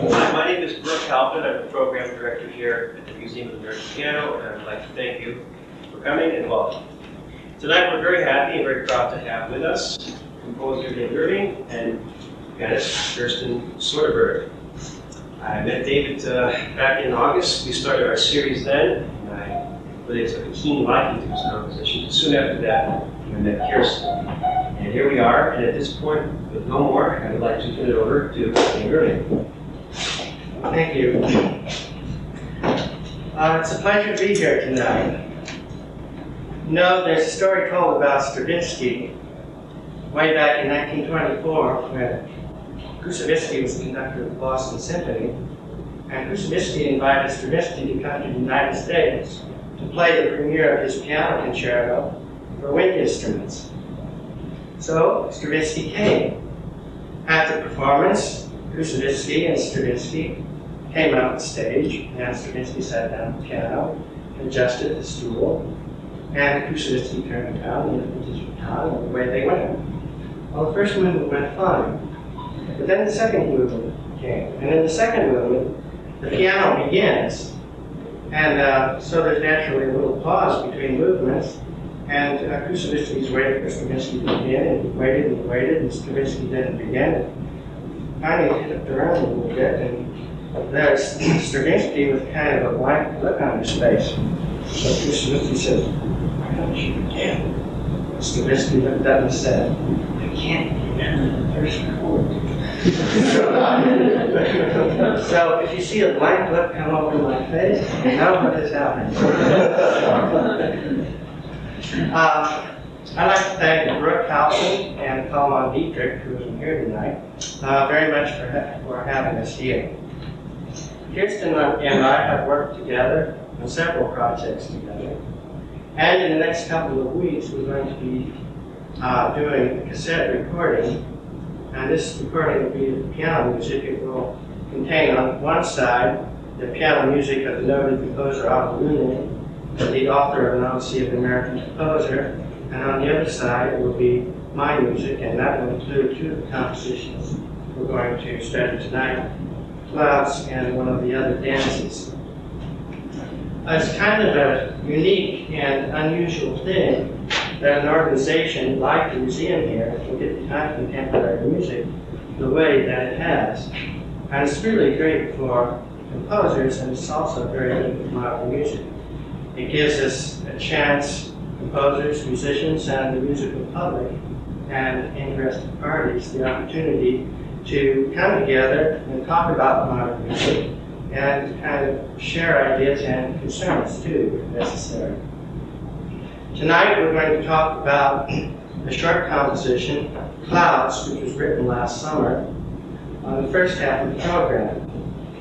Hi, my name is Brooke Halpin. I'm the program director here at the Museum of the American Piano, and I'd like to thank you for coming and welcome. Tonight, we're very happy and very proud to have with us composer David Irving and pianist Kirsten Sorteberg. I met David uh, back in August. We started our series then, and I really took a keen liking to his composition. Soon after that, we met Kirsten. And here we are, and at this point, with no more, I would like to turn it over to Irving. Thank you. Uh, it's a pleasure to be here tonight. You know, there's a story told about Stravinsky way back in 1924 when Koussevitzky was the conductor of the Boston Symphony. And Koussevitzky invited Stravinsky to come to the United States to play the premiere of his piano concerto for wind instruments. So Stravinsky came. At the performance, Koussevitzky and Stravinsky came out on stage, and Stravinsky sat down at the piano, adjusted the stool, and Koussevitzky turned down and looked at his guitar, and away they went. Well, the first movement went fine, but then the second movement came, and in the second movement, the piano begins, and uh, so there's naturally a little pause between movements, and uh, Koussevitzky's waiting for Stravinsky to begin, and he waited and he waited, and Stravinsky didn't begin. Finally, he looked around a little bit, and there's Stravinsky with kind of a blank look on his face. So Stravinsky says, Why don't you begin? Stravinsky looked up and said, I can't remember the first chord. so if you see a blank look come over my face, you know what has happened. uh, I'd like to thank Brooke Halpin and Colin Dietrich, who isn't here tonight, uh, very much for, ha- for having us here. Kirsten and I have worked together on several projects together. And in the next couple of weeks, we're going to be uh, doing a cassette recording. And this recording will be the piano music. It will contain on one side the piano music of the noted composer Otto Luening, the author of an Odyssey of the American Composer. And on the other side, it will be my music, and that will include two of the compositions we're going to study tonight, Clouds and one of the other dances. It's kind of a unique and unusual thing that an organization like the museum here can get behind contemporary music the way that it has. And it's really great for composers, and it's also very good for modern music. It gives us a chance, composers, musicians, and the musical public, and interested parties, the opportunity to come together and talk about modern music and kind of share ideas and concerns too, if necessary. Tonight we're going to talk about a short composition, Clouds, which was written last summer, on the first half of the program.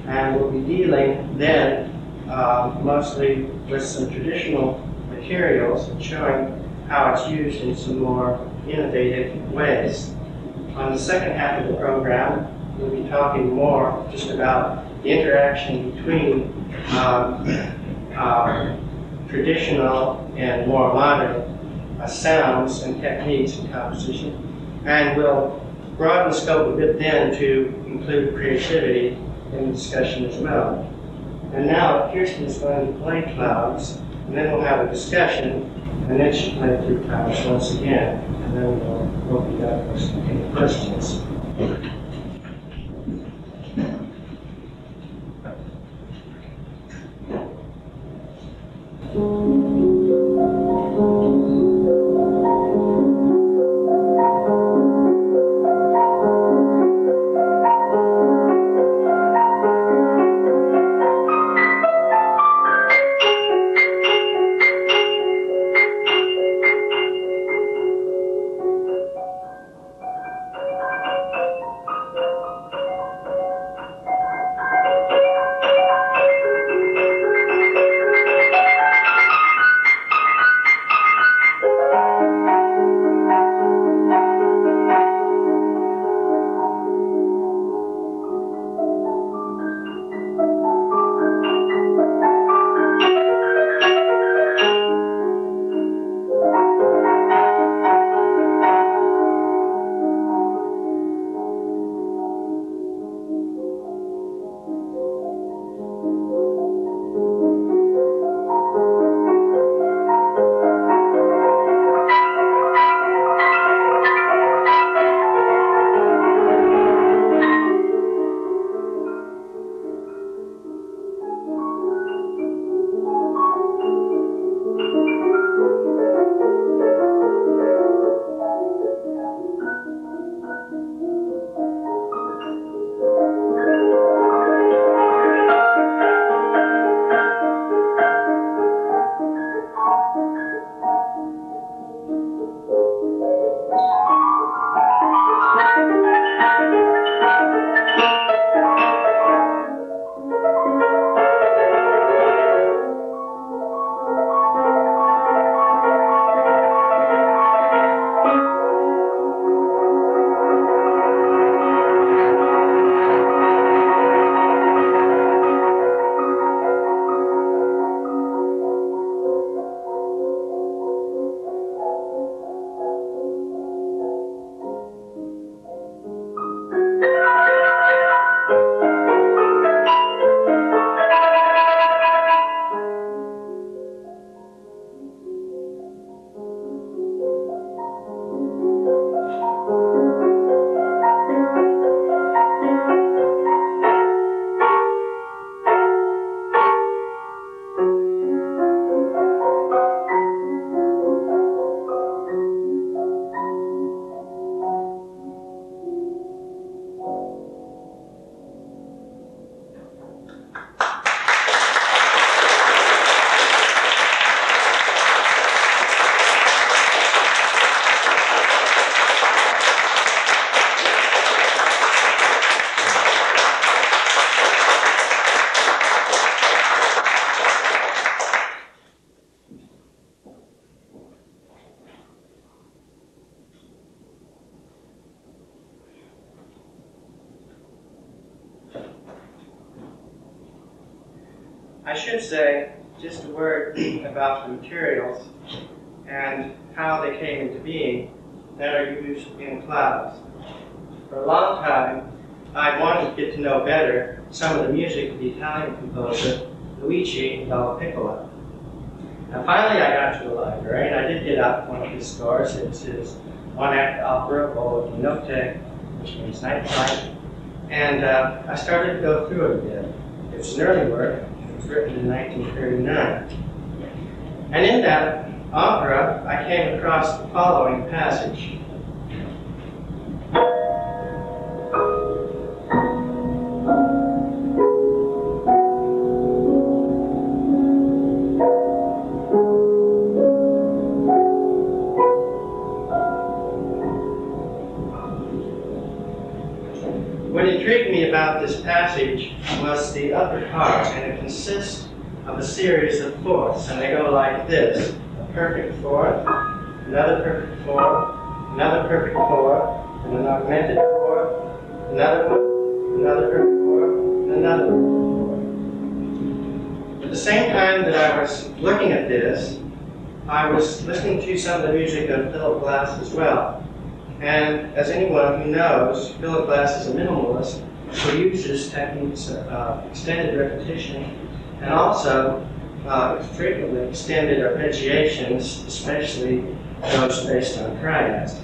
And we'll be dealing then uh, mostly with some traditional materials and showing how it's used in some more innovative ways. On the second half of the program, we'll be talking more just about the interaction between um, uh, traditional and more modern uh, sounds and techniques in composition. And we'll broaden the scope a bit then to include creativity in the discussion as well. And now Kirsten is going to play clouds, and then we'll have a discussion, and then she'll play through clouds once again, and then we'll open up for any questions. Night flight. And uh, I started to go through it a bit. It's an early work. It was written in 1939. And in that opera, I came across the following passage. I was listening to some of the music of Philip Glass as well. And as anyone who knows, Philip Glass is a minimalist who uses techniques of uh, extended repetition and also uh, frequently extended arpeggiations, especially those based on triads.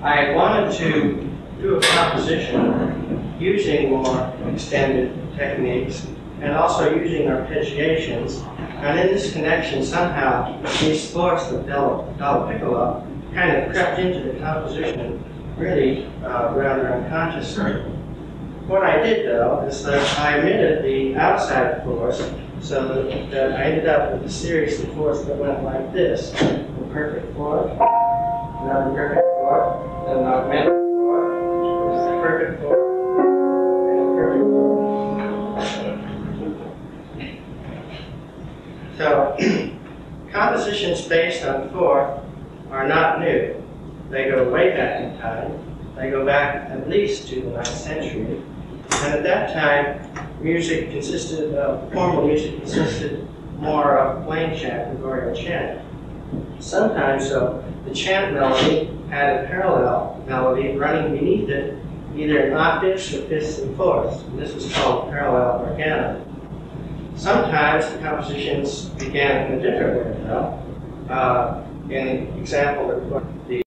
I wanted to do a composition using more extended techniques and also using arpeggiations. And in this connection, somehow, these fourths of Della, Dallapiccola kind of crept into the composition really uh, rather unconsciously. What I did though is that I omitted the outside fourths so that, that I ended up with a series of fourths that went like this. A perfect fourth, another perfect fourth, an augmented fourth, a perfect fourth, So compositions based on four are not new. They go way back in time. They go back at least to the 9th century. And at that time, music consisted of, formal music consisted more of plain chant, Gregorian chant. Sometimes, though, the chant melody had a parallel melody running beneath it, either in octaves or fifths and fourths. And this was called parallel organum. Sometimes the compositions began in a different way, though. Uh, in example, the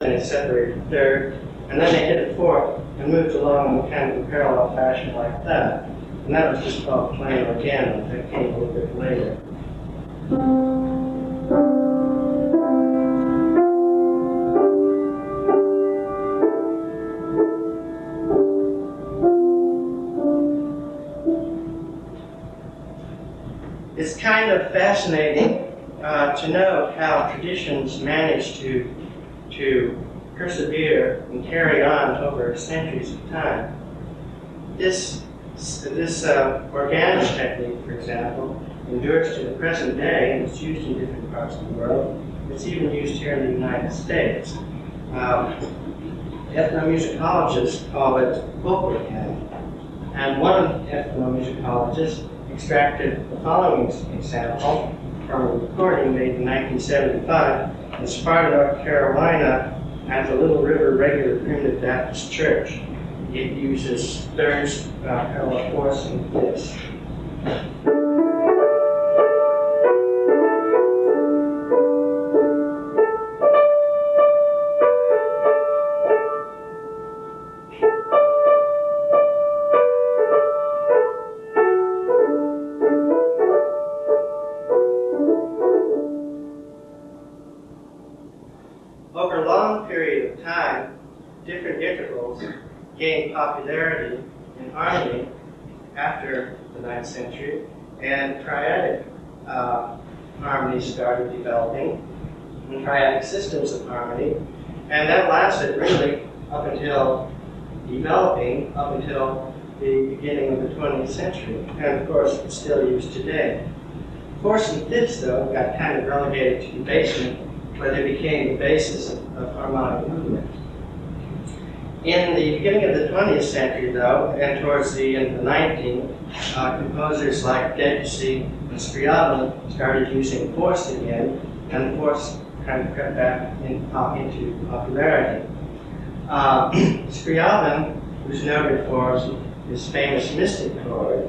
and it separated third, and then they hit a fourth and moved along in kind of a parallel fashion like that. And that was just called plain organum. That came a little bit later. It's kind of fascinating uh, to note how traditions manage to, to persevere and carry on over centuries of time. This, this uh, organum technique, for example, endures to the present day and it's used in different parts of the world. It's even used here in the United States. Um, ethnomusicologists call it folk organ. And one ethnomusicologist extracted the following example from a recording made in 1975 in Sparta, North Carolina, at the Little River Regular Primitive Baptist Church. It uses thirds, uh, parallel fourths, and fifths. And of course it's still used today. Fourths and fifths, though, got kind of relegated to the basement where they became the basis of, of harmonic movement. In the beginning of the 20th century, though, and towards the end of the 19th, uh, composers like Debussy and Scriabin started using fourths again, and fourths kind of crept back in, uh, into popularity. Uh, Scriabin was noted for his famous mystic chord.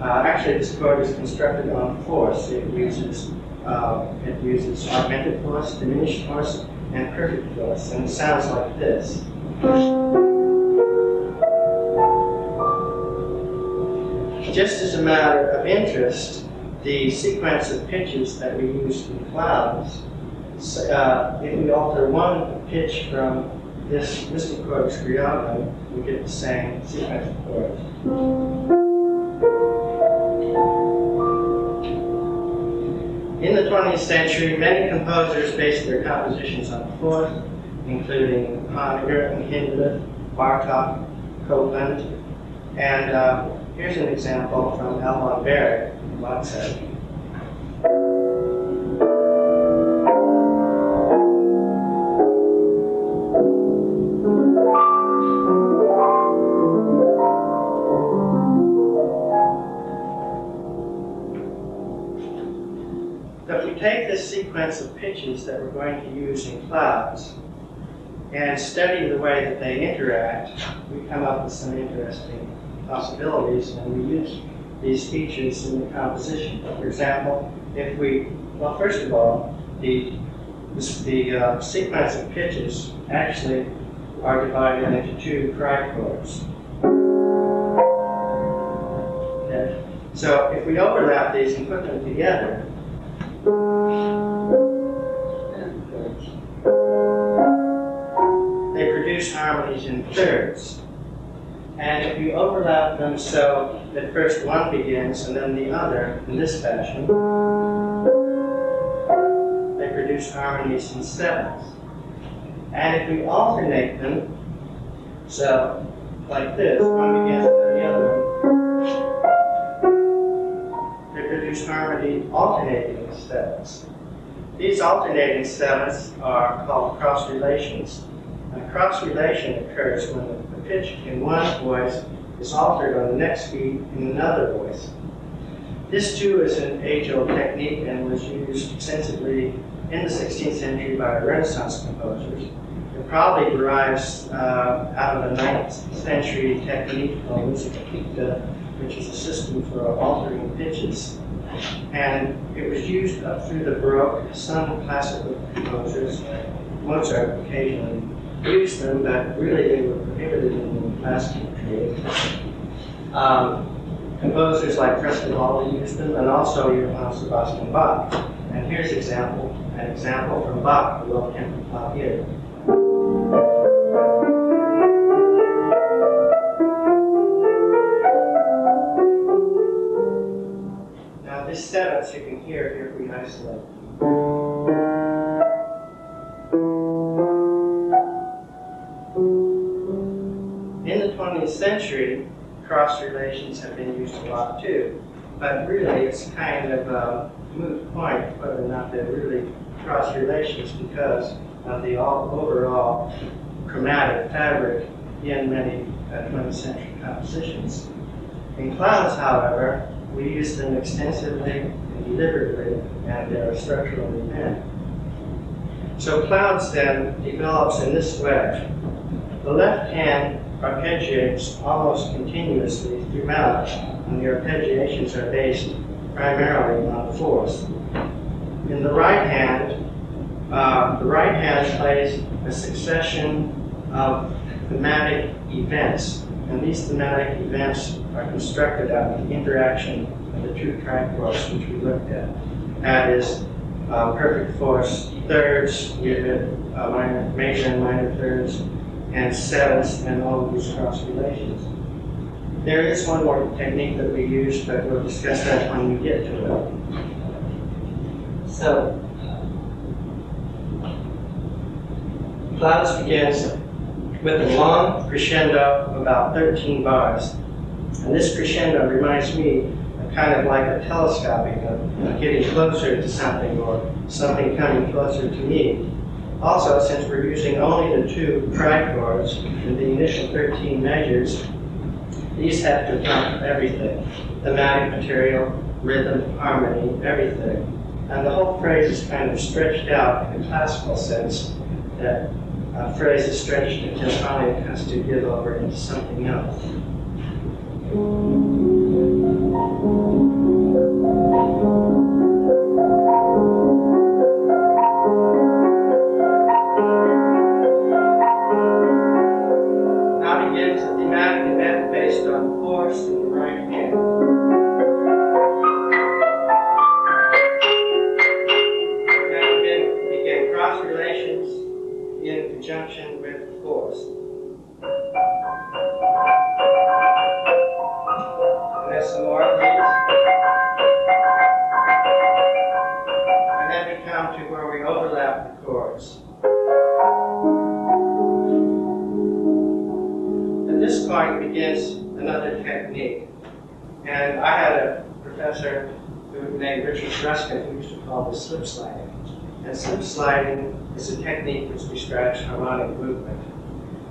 Uh, actually, this chord is constructed on fourths. It uses uh, it uses augmented fourths, diminished fourths, and perfect fourths, and it sounds like this. Just as a matter of interest, the sequence of pitches that we use in clouds, uh, if we alter one pitch from this mystic chord Scriabin, we get the same sequence of chords. In the 20th century, many composers based their compositions on fourth, including Honegger and Hindemith, Bartok, Copland, and uh, here's an example from Alban Berg, Wozzeck. Sequence of pitches that we're going to use in clouds and study the way that they interact, we come up with some interesting possibilities and we use these features in the composition. For example, if we, well, first of all, the, the uh, sequence of pitches actually are divided into two trichords. Okay? So if we overlap these and put them together, And if you overlap them so that first one begins and then the other in this fashion, they produce harmonies in sevenths. And if we alternate them, so like this, one begins and then the other they produce harmony alternating in sevenths. These alternating sevenths are called cross relations. A cross relation occurs when the pitch in one voice is altered on the next beat in another voice. This too is an age-old technique and was used extensively in the 16th century by Renaissance composers. It probably derives uh, out of a 9th century technique called musica ficta, which is a system for altering pitches. And it was used up through the Baroque. Some classical composers, Mozart occasionally used them, but really they were prohibited in the classical trade. Um, composers like Frescobaldi used them, and also Johann Sebastian Bach. And here's example, an example from Bach, the Tempered Clavier. Now this seventh you can hear here if we isolate. Century, cross relations have been used a lot too, but really it's kind of a moot point whether or not they're really cross relations because of the all, overall chromatic fabric in many uh, 20th century compositions. In clouds, however, we use them extensively and deliberately, and they're a structural event. So clouds then develops in this way. The left hand arpeggiates almost continuously throughout, and the arpeggiations are based primarily on fourths. In the right hand, uh, the right hand plays a succession of thematic events, and these thematic events are constructed out of the interaction of the two trichords which we looked at. That is uh, perfect fourths thirds, uh, minor, major and minor thirds, and sevenths, and all of these cross relations. There is one more technique that we use, but we'll discuss that when we get to it. So, Clouds begins with a long crescendo of about 13 bars. And this crescendo reminds me of kind of like a telescoping, of getting closer to something or something coming closer to me. Also, since we're using only the two trichords in the initial 13 measures, these have to account for everything. Thematic material, rhythm, harmony, everything. And the whole phrase is kind of stretched out in a classical sense, that a phrase is stretched until finally it has to give over into something else. Now At this point begins another technique. And I had a professor who named Richard Ruskin who used to call this slip sliding. And slip sliding is a technique which describes harmonic movement.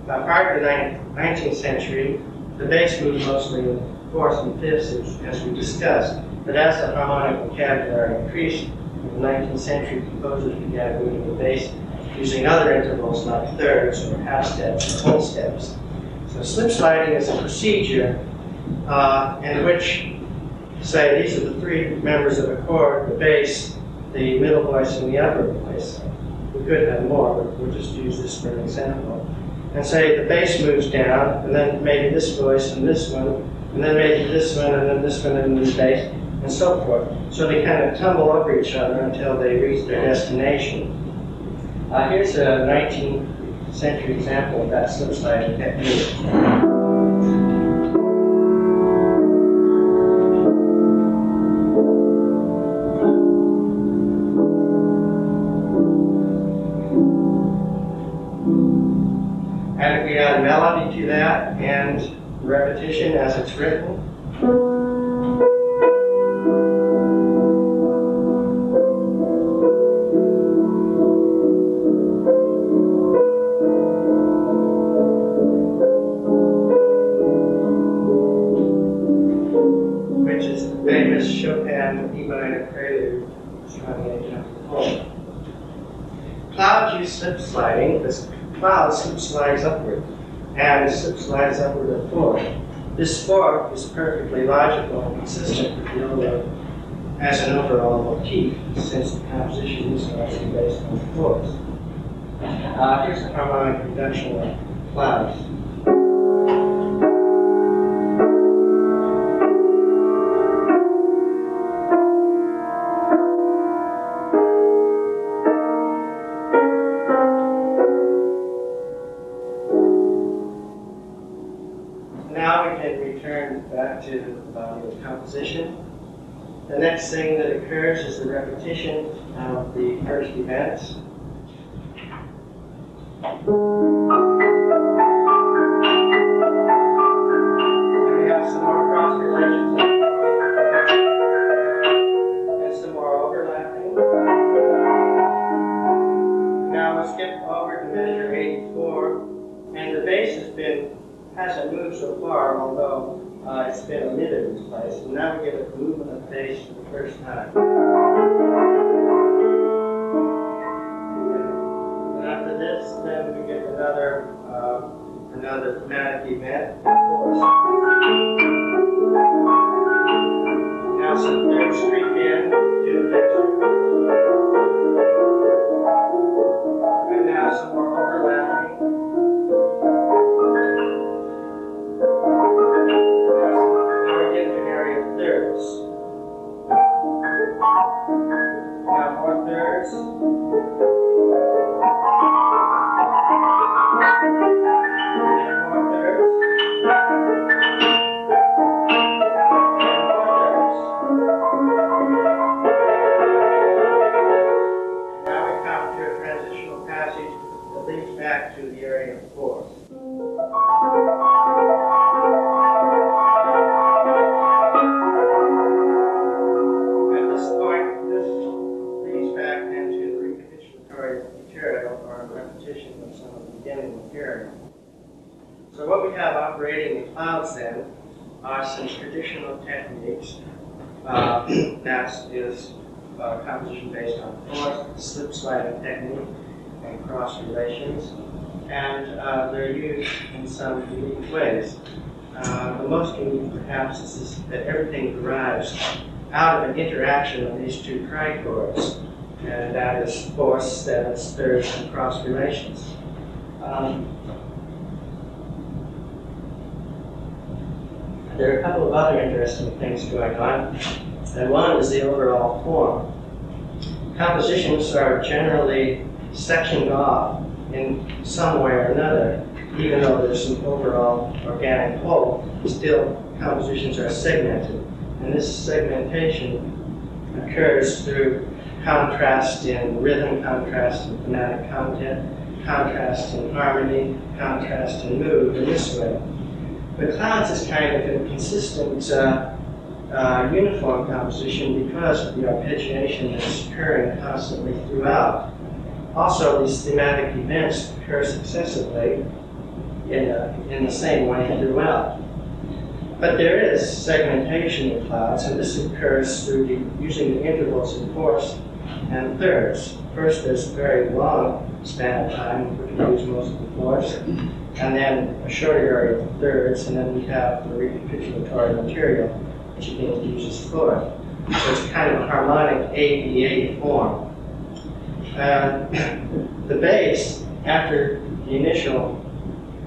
Now, prior to the 19th century, the bass moved mostly in fourths and fifths, as, we discussed. But as the harmonic vocabulary increased, in the 19th century, composers began moving the bass using other intervals like thirds or half steps or whole steps. So slip sliding is a procedure uh, in which, say, these are the three members of a chord, the bass, the middle voice, and the upper voice. We could have more, but we'll just use this for an example. And say the bass moves down, and then maybe this voice and this one, and then maybe this one, and then this one, and then the bass, and so forth. So they kind of tumble over each other until they reach their destination. Uh, here's a 19th century example of that slip sliding technique. And we add melody to that and repetition as it's written, This fourth is perfectly logical and consistent with the overall, as an overall motif, since the composition is largely based on fourths. Uh, here's a harmonic reduction of clouds. The repetition of the first events. That everything derives out of an interaction of these two trichords. And that is fourths, is thirds, and cross relations. Um, there are a couple of other interesting things going on. And one is the overall form. Compositions are generally sectioned off in some way or another, even though there's an overall organic whole, still compositions are segmented. And this segmentation occurs through contrast in rhythm, contrast in thematic content, contrast in harmony, contrast in mood, in this way. The clouds is kind of a consistent uh, uh, uniform composition because of the arpeggiation that's occurring constantly throughout. Also, these thematic events occur successively in, uh, in the same way throughout. But there is segmentation of clouds, and this occurs through the, using the intervals in fourths and thirds. First, there's a very long span of time, which we use most of the fourths, and then a shorter area of thirds, and then we have the recapitulatory material, which again uses fourth. So it's kind of a harmonic ABA form. Uh, the bass, after the initial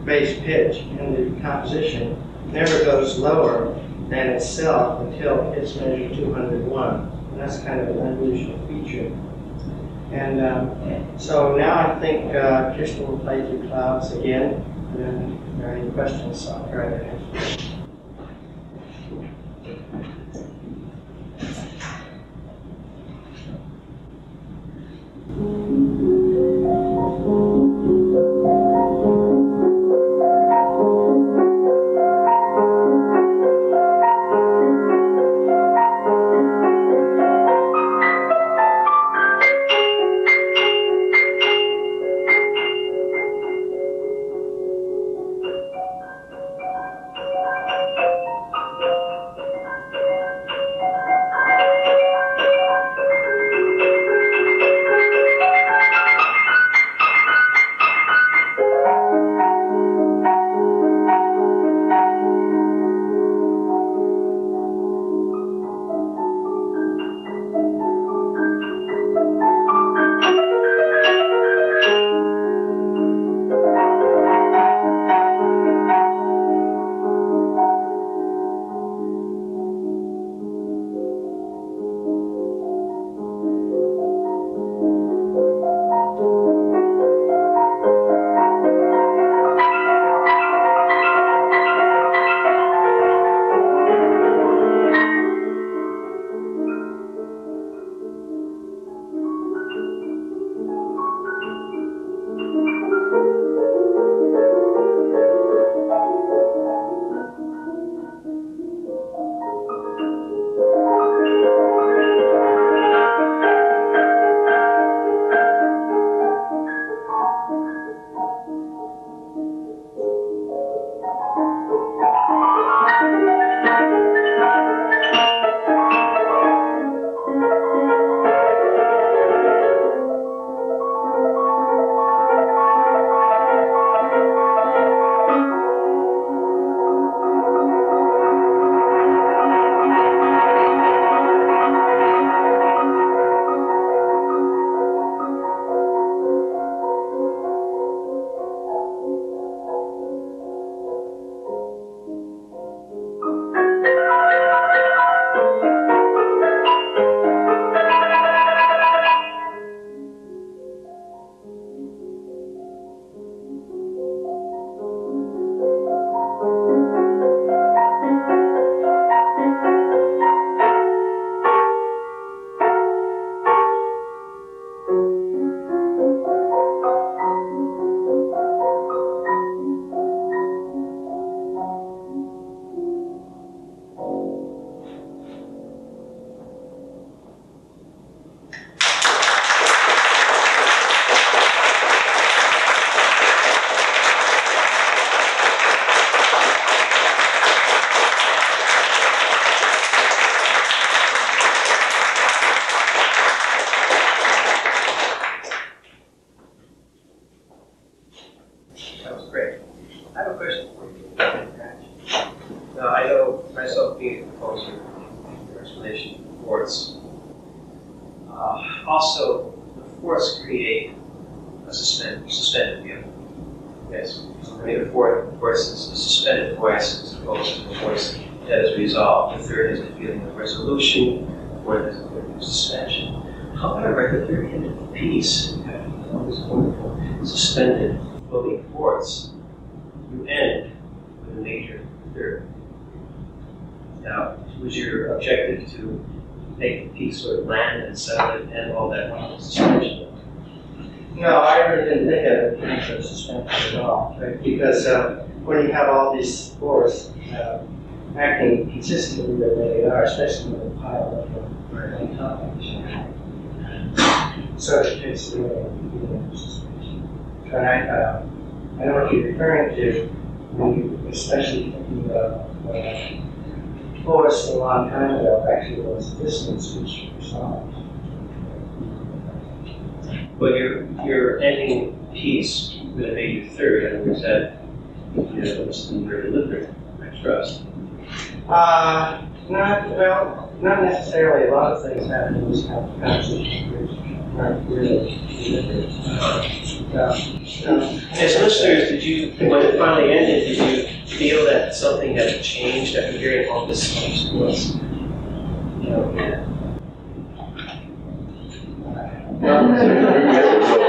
bass pitch in the composition, never goes lower than itself until it's measured 201. And that's kind of an unusual feature. And um, so now I think uh, Kirsten will play through clouds again. And then if there are any questions, I'll try to answer. Thank suspension. However, the third end of the piece, all this wonderful suspended floating fourths, you end with a major third. Now, was your objective to make the piece sort of land and settle it and all that suspension? No, I really didn't think of it as a suspension at all, right? Because uh, when you have all these fours uh, acting consistently the way they are, especially when they pile up. So it takes away the feeling of suspension. And I, uh, I know what you're referring to, when you, especially thinking about uh, forests a long time ago, actually was distance which resolved. But you're, you're ending piece with a major third, and was that, you know, was very deliberate, I trust. Uh, not, well, not necessarily. A lot of things happen in this kind of conversation which aren't really. Uh, As listeners, did you, when it finally ended, did you feel that something had changed after hearing all this speech to? You know,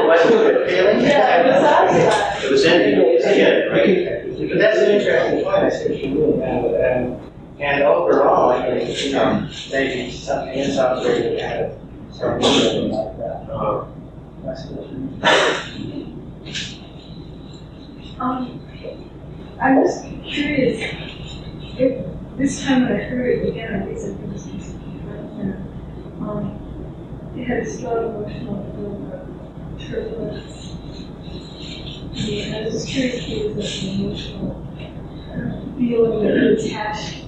Was it a feeling? Yeah, it was ending, it was the end, right? But that's an interesting point, I see what you mean, and, and, overall, I think, you know, maybe something is operating out of something like that. Uh, That's. Um, I'm just curious, if this time I heard it again, I guess I think this was um, it had a strong emotional turbulence. Yeah, I was curious if it was an emotional uh, feeling that you attached it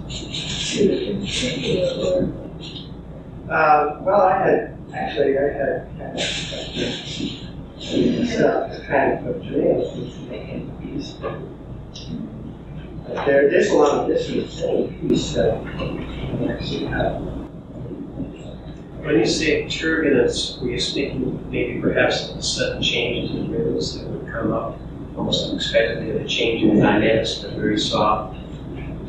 Um, well, I had, actually, I had kind of, it's kind of a dream, it's making a piece. But there, there's a lot of distance in uh, and actually, When you say turbulence, were you speaking maybe perhaps of sudden changes in the rhythms that would come up almost unexpectedly, a change in dynamics that very soft,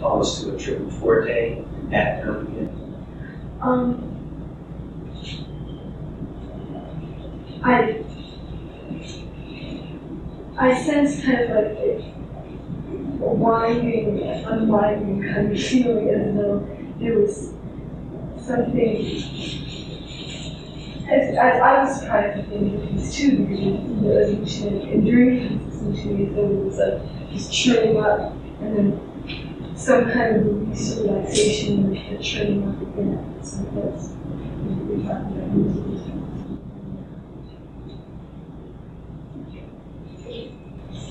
almost to a triple forte, back down again? Um, I, I sense kind of like a winding, unwinding kind of feeling as though there was something. As, as I was surprised at the end of these too, because you mentioned, and during the though it was like just churning up and then some kind of relaxation and then churning up again. So that's.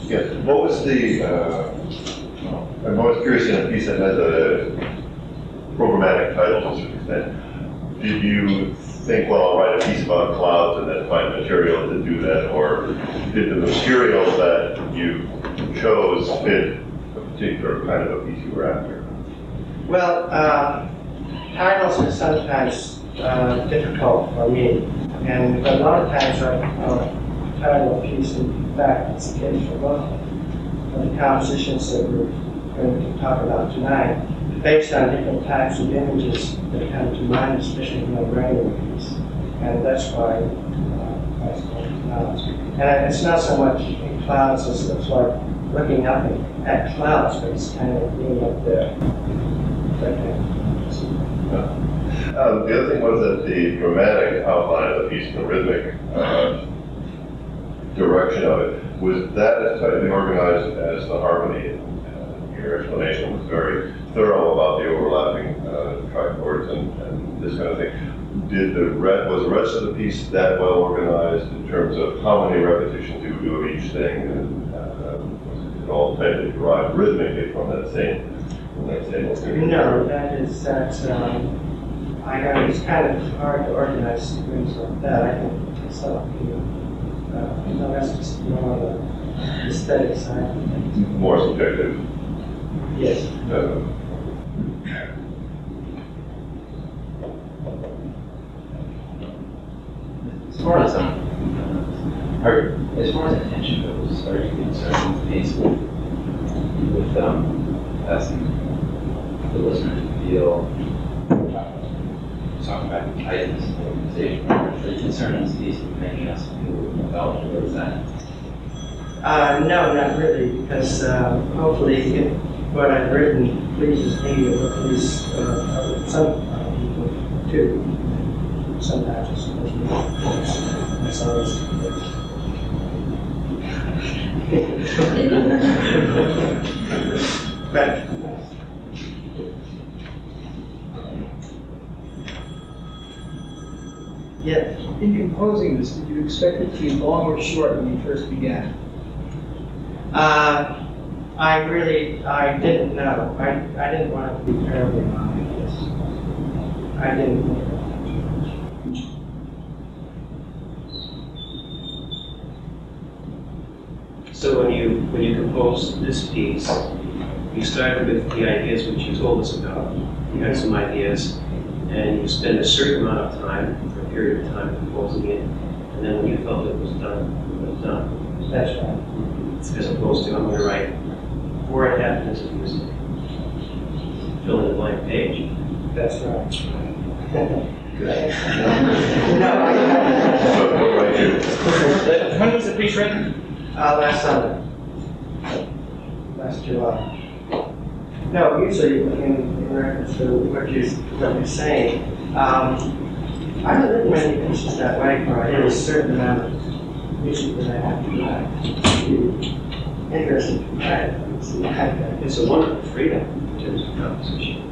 Yeah, what was the, uh, I'm always curious in a piece that has a programmatic title to a certain extent. Did you think, well, I'll write a piece about clouds and then find material to do that? Or did the material that you chose fit a particular kind of a piece you were after? Well, uh, titles are sometimes uh, difficult for me, and a lot of times I I'll title a piece, in fact, it's the case for both of the compositions that we're going to talk about tonight, based on different types of images that come to mind, especially when I'm writing a piece. And that's why uh, I called clouds. And it's not so much clouds as it's like looking up at clouds, but it's kind of being up there. Um, the other thing was that the dramatic outline of the piece, the rhythmic uh, direction of it, was that as tightly organized as the harmony? Uh, your explanation was very thorough about the overlapping uh, trichords and, and this kind of thing. Did the re- was the rest of the piece that well organized in terms of how many repetitions you would do of each thing, it all tightly derived rhythmically from that same from that same? No, that is, that's, um, I know it's kind of hard to organize things like that, I think, myself, you know. Uh, no, that's just more on the aesthetic side of things. More subjective. Yes. Uh, As far far as, um, are, as far as attention goes, are you concerned with with, um, asking the listener to feel, uh, talking about the tightness of the organization, are you concerned with these making us feel about, or is that? Uh, no, not really, because, uh, hopefully if what I've written pleases me, it will please, uh, some uh, people too. Sometimes it's, it's always. But Yes, In composing this, did you expect it to be long or short when you first began? uh, I really, I didn't know, I, I didn't want it to be terribly long, I guess. I didn't. So when you, when you composed this piece, you started with the ideas which you told us about. You had some ideas, and you spent a certain amount of time, for a period of time composing it, and then when you felt it was done, it was done. That's right. Mm-hmm. As opposed to, I'm gonna write four and a half minutes of music. Fill in the blank page. That's right. So, what about you? When was the piece written? Uh, last summer. Last July. No, usually in, in reference to what you, you're saying, um, I haven't written many pieces that way for a certain amount of music that I have to write. Interesting to write. See, I have that. It's a wonderful freedom in terms of composition.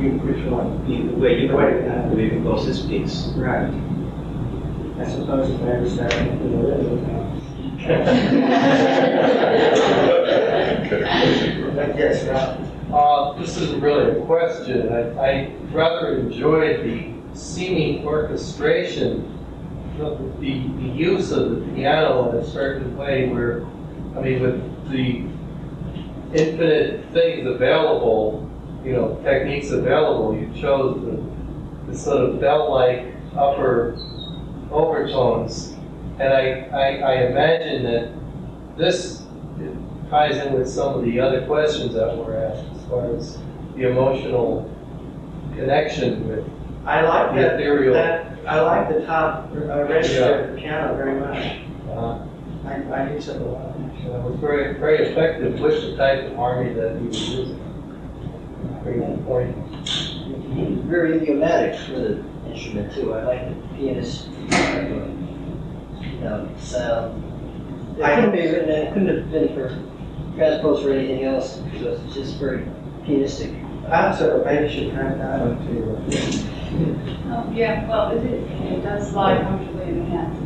You, which one? The the way you write it, the way you compose this piece. Right. I suppose if I ever started to do it, it would But yes, Rob. Uh, this isn't really a question. I, I rather enjoyed the seeming orchestration of the, the use of the piano in a certain way where, I mean, with the infinite things available, you know, techniques available, you chose the, the sort of bell-like upper overtones. And I, I, I imagine that this ties in with some of the other questions that were asked as far as the emotional connection with I like the that, ethereal. that, I like the top uh, register of the piano very much. Uh, I, I use it a lot. and it was very, very effective with the type of harmony that he was using. Very good point. very idiomatic for the instrument too. I like the pianist, Um, you know, sound. It I- couldn't be written, it couldn't have been for transposed for anything else, because was just very pianistic. I Absolutely, maybe you should try that one too. Oh, yeah, well, it, is- it does lie comfortably in the hand.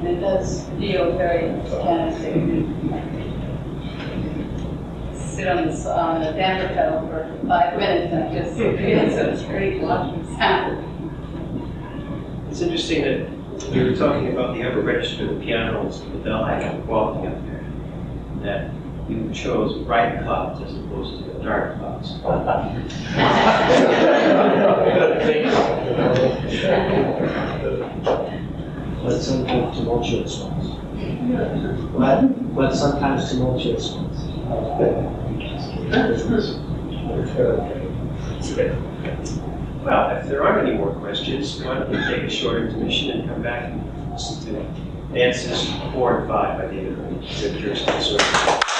And it does feel very pianistic. Sit on the, s- on the damper pedal for five minutes and just feels so it's great watching sound. It's interesting that you were talking about the upper register of the pianos, the bell-like quality up there, that you chose bright clouds as opposed to dark clouds. But sometimes tumultuous ones. But, but sometimes tumultuous ones. Well, if there aren't any more questions, why don't we take a short intermission and come back and listen to dances four and five by David Irving, Kirsten Sorteberg. Before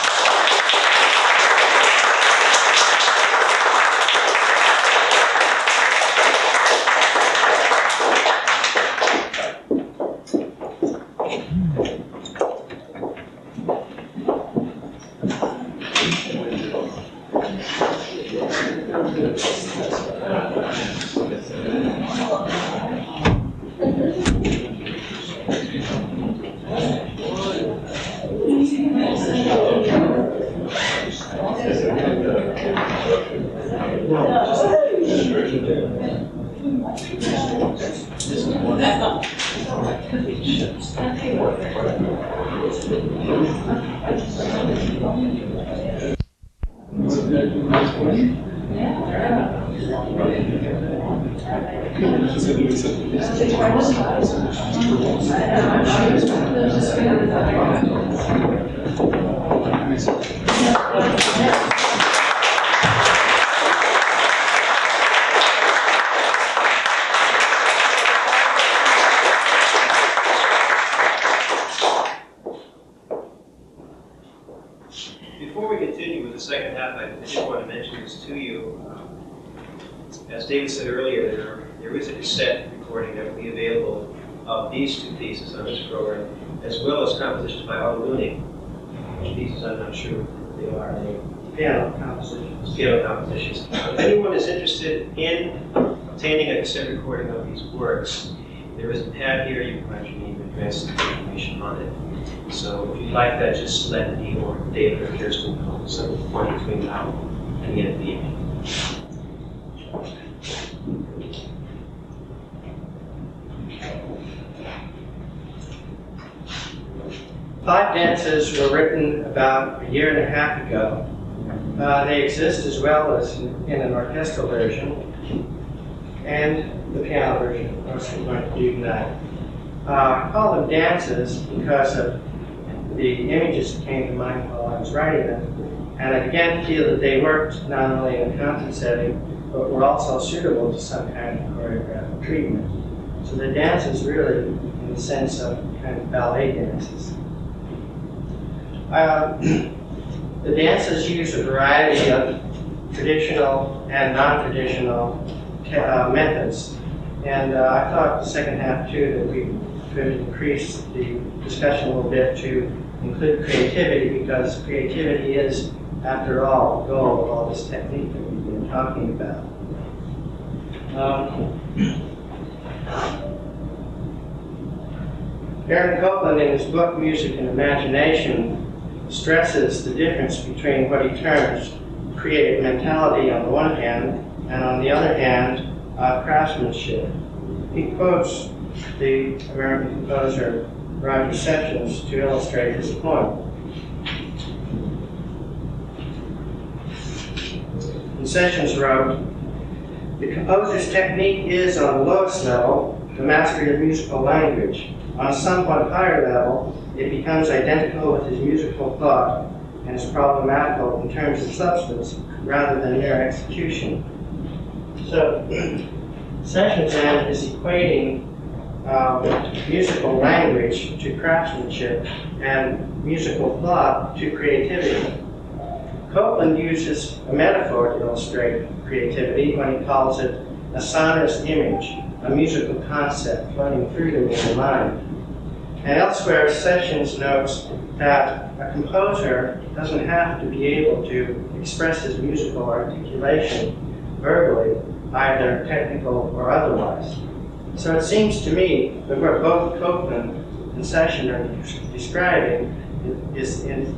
recording of these works, there is a pad here, you can write your name address and information on it. So if you'd like that, just let me or David or Kirsten know, some point between now and the end of the evening. Five dances were written about a year and a half ago. Uh, they exist as well as in an orchestral version and the piano version, of course, we're going to do tonight. Uh, I call them dances because of the images that came to mind while I was writing them. And I to feel that they worked not only in a concert setting, but were also suitable to some kind of choreographic treatment. So the dances really, in the sense of kind of ballet dances. Uh, the dances use a variety of traditional and non-traditional uh, methods. And uh, I thought the second half too that we could increase the discussion a little bit to include creativity because creativity is, after all, the goal of all this technique that we've been talking about. Um, Aaron Copland in his book Music and Imagination stresses the difference between what he terms creative mentality on the one hand, and on the other hand, uh, craftsmanship. He quotes the American composer Roger Sessions to illustrate his point. And Sessions wrote, the composer's technique is, on the lowest level, the mastery of musical language. On a somewhat higher level, it becomes identical with his musical thought and is problematical in terms of substance rather than mere execution. So, Sessions then is equating um, musical language to craftsmanship and musical thought to creativity. Copland uses a metaphor to illustrate creativity when he calls it a sonorous image, a musical concept floating through the human mind. And elsewhere, Sessions notes that a composer doesn't have to be able to express his musical articulation verbally, either technical or otherwise. So it seems to me that what both Copland and Session are describing is, is,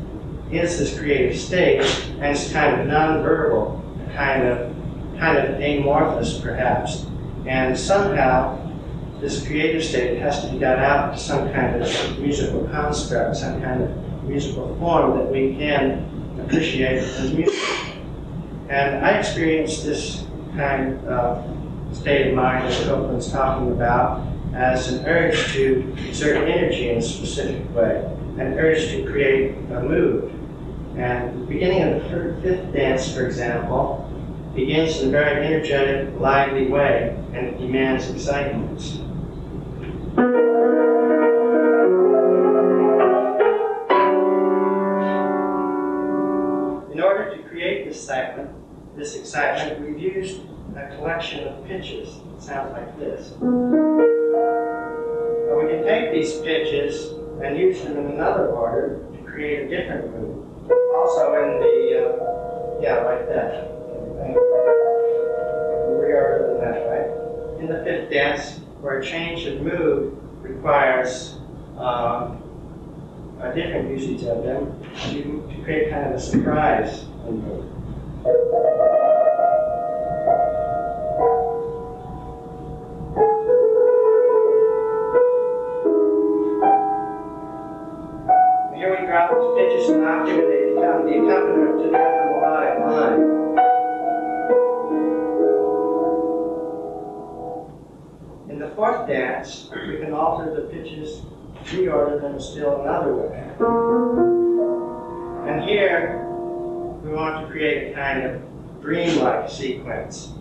is this creative state, and it's kind of nonverbal, kind of, kind of amorphous perhaps. And somehow, this creative state has to be got out to some kind of musical construct, some kind of musical form that we can appreciate as music. And I experienced this kind of state of mind that Copland's talking about as an urge to exert energy in a specific way, an urge to create a mood. And the beginning of the fifth dance, for example, begins in a very energetic, lively way, and demands excitement. This excitement, we've used a collection of pitches. that sounds like this. But we can take these pitches and use them in another order to create a different mood. Also in the, uh, yeah, like that. Reorder than that, right? In the fifth dance, where a change of mood requires um, a different usage of them to, to create kind of a surprise in mood. Pitches, reorder them still another way. And here, we want to create a kind of dreamlike sequence.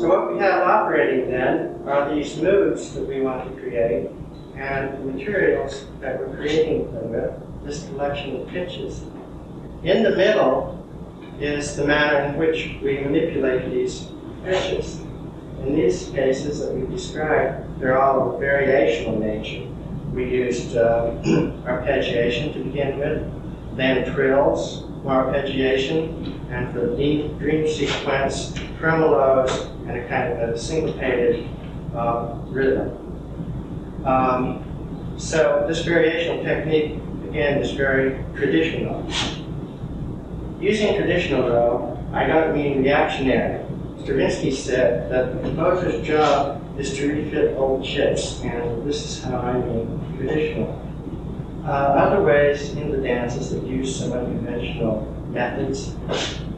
So what we have operating then are these moods that we want to create and the materials that we're creating them with, this collection of pitches. In the middle is the manner in which we manipulate these pitches. In these cases that we described, they're all of a variational nature. We used uh, arpeggiation to begin with, then trills, more arpeggiation, and for the deep dream sequence, tremolos, and a kind of a syncopated uh, rhythm. Um, so this variational technique, again, is very traditional. Using traditional, though, I don't mean reactionary. Stravinsky said that the composer's job is to refit old chips, and this is how I mean traditional. Uh, other ways in the dances that use some unconventional methods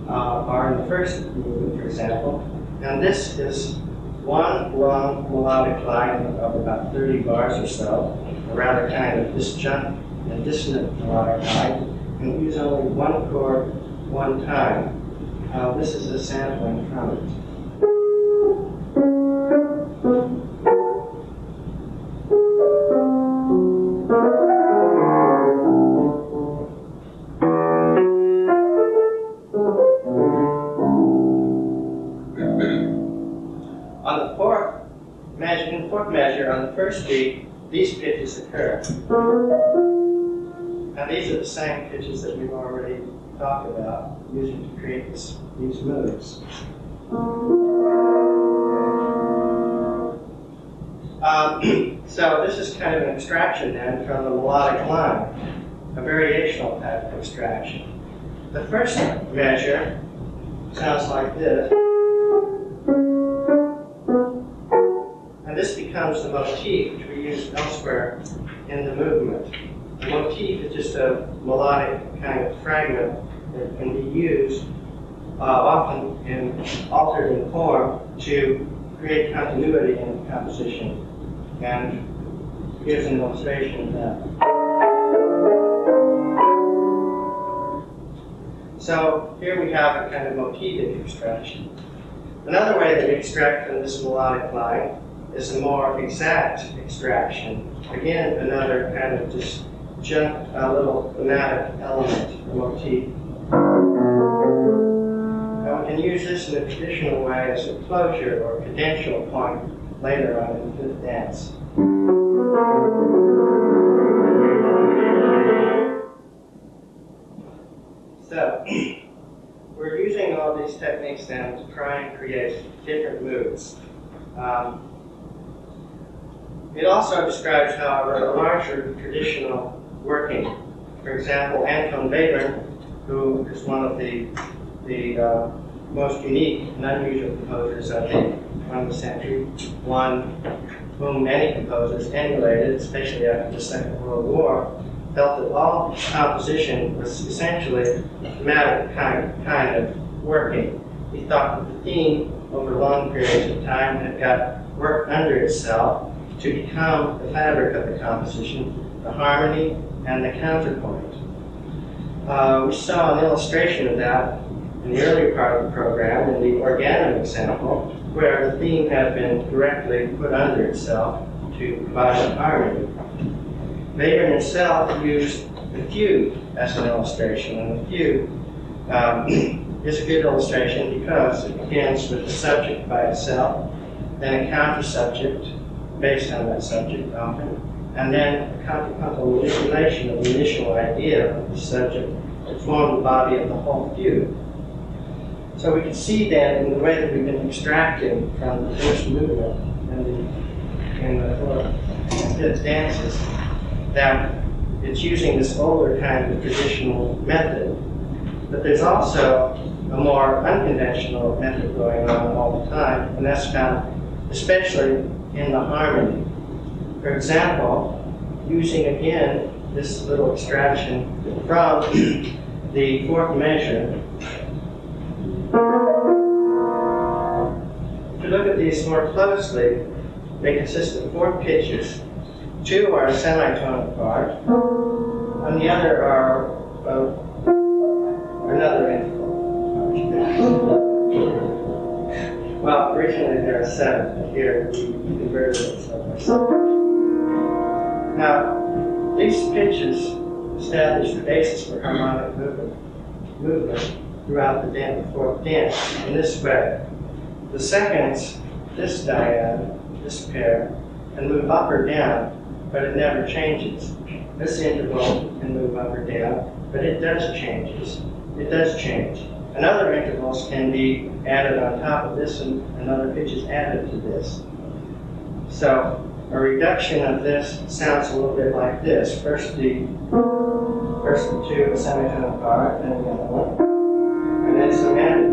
uh, are in the first movement, for example, and this is one long melodic line of about 30 bars or so, a rather kind of disjunct and dissonant melodic line, and use only one chord one time. Uh, this is a sampling from it. First these pitches occur. And these are the same pitches that we've already talked about, using to create this, these moves. Um, so this is kind of an extraction then from the melodic line, a variational type of extraction. The first measure sounds like this. The motif which we use elsewhere in the movement. The motif is just a melodic kind of fragment that can be used uh, often in altered in form to create continuity in the composition. And here's an illustration of that. So here we have a kind of motivic extraction. Another way that we extract from this melodic line is a more exact extraction. Again, another kind of just jump a little thematic element, a motif. Now we can use this in a traditional way as a closure or cadential point later on in the dance. So, we're using all these techniques then to try and create different moods. Um, it also describes, however, a larger traditional working. For example, Anton Webern, who is one of the, the uh, most unique and unusual composers of the 20th century, one whom many composers emulated, especially after the Second World War, felt that all composition was essentially a thematic kind, kind of working. He thought that the theme over long periods of time had got worked under itself to become the fabric of the composition, the harmony, and the counterpoint. Uh, we saw an illustration of that in the earlier part of the program in the organum example, where the theme had been directly put under itself to provide harmony. Webern himself used the fugue as an illustration, and the fugue um, is a good illustration because it begins with the subject by itself, then a counter subject based on that subject often, and then a contrapuntal manipulation of the initial idea of the subject to form the body of the whole fugue. So we can see then in the way that we've been extracting from the first movement and the, in the and fifth dances that it's using this older kind of traditional method. But there's also a more unconventional method going on all the time, and that's found especially in the harmony. For example, using again this little extraction from the fourth measure. If you look at these more closely, they consist of four pitches. Two are semitone apart, and the other are uh, another interval. Well, originally there are seven, but here we converted it so. Now, these pitches establish the basis for harmonic movement, movement throughout the dance, fourth dance in this way. The seconds, this dyad, this pair, can move up or down, but it never changes. This interval can move up or down, but it does changes. It does change. And other intervals can be added on top of this and another pitch is added to this. So a reduction of this sounds a little bit like this. First the first the two semitone apart, then the other one, and then some added.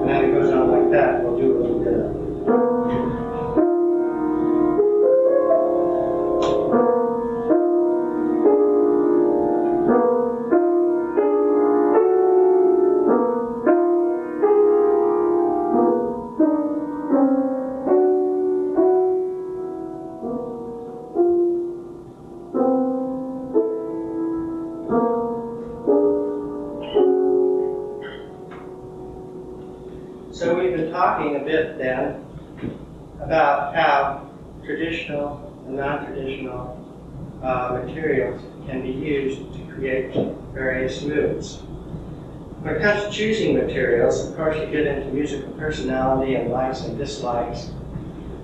And then it goes on like that. We'll do a little bit of choosing materials, of course, you get into musical personality and likes and dislikes,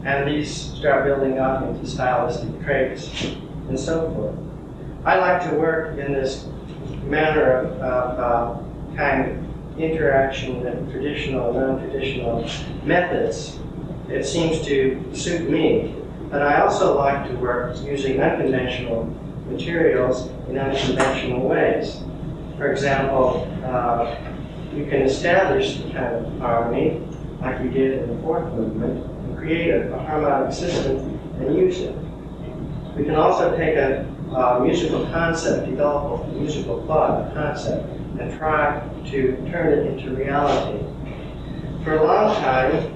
and these start building up into stylistic traits and so forth. I like to work in this manner of, of uh, kind of interaction with traditional and non-traditional methods. It seems to suit me. But I also like to work using unconventional materials in unconventional ways. For example, uh, you can establish the kind of harmony, like we did in the fourth movement, and create a, harmonic system and use it. We can also take a musical concept, develop a musical thought, a concept, and try to turn it into reality. For a long time,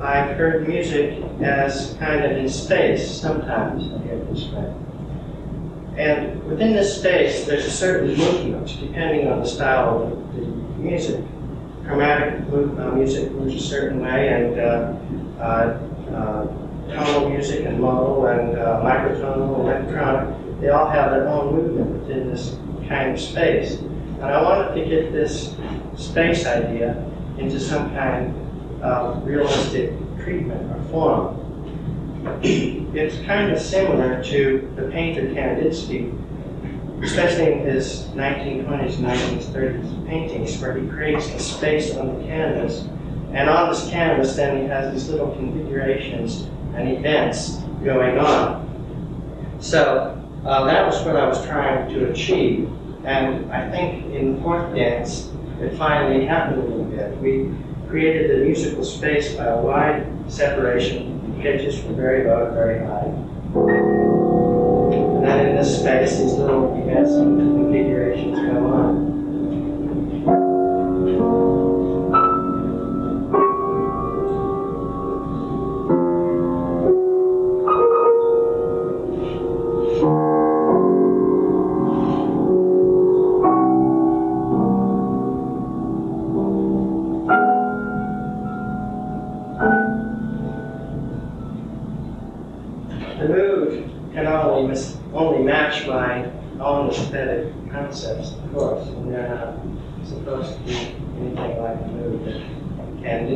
I've heard music as kind of in space, sometimes I hear this way. And within this space, there's a certain movement, depending on the style of music. Chromatic uh, music moves a certain way, and uh, uh, tonal music and modal and microtonal, electronic, they all have their own movement within this kind of space. And I wanted to get this space idea into some kind of realistic treatment or form. it's kind of similar to the painter Kandinsky, especially in his 1920s and 1930s paintings, where he creates a space on the canvas. And on this canvas, then he has these little configurations and events going on. So uh, that was what I was trying to achieve. And I think in the fourth dance, it finally happened a little bit. We created the musical space by a wide separation in pitches from very low to very high. And then in this space, these little events and configurations go on.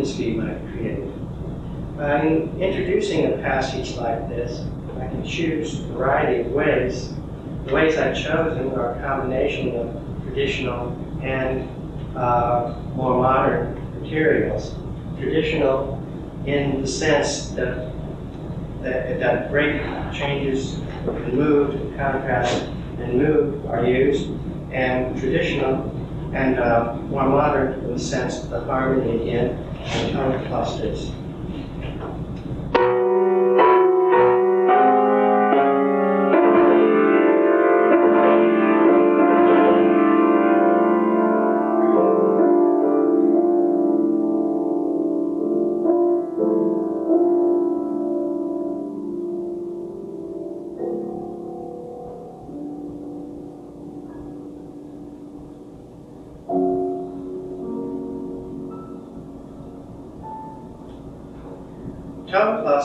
Kandinsky might have created. By introducing a passage like this, I can choose a variety of ways. The ways I've chosen are a combination of traditional and uh, more modern materials. Traditional in the sense that that, that break changes and move, contrast, and move are used, and traditional and uh, more modern in the sense of the harmony again tone clusters.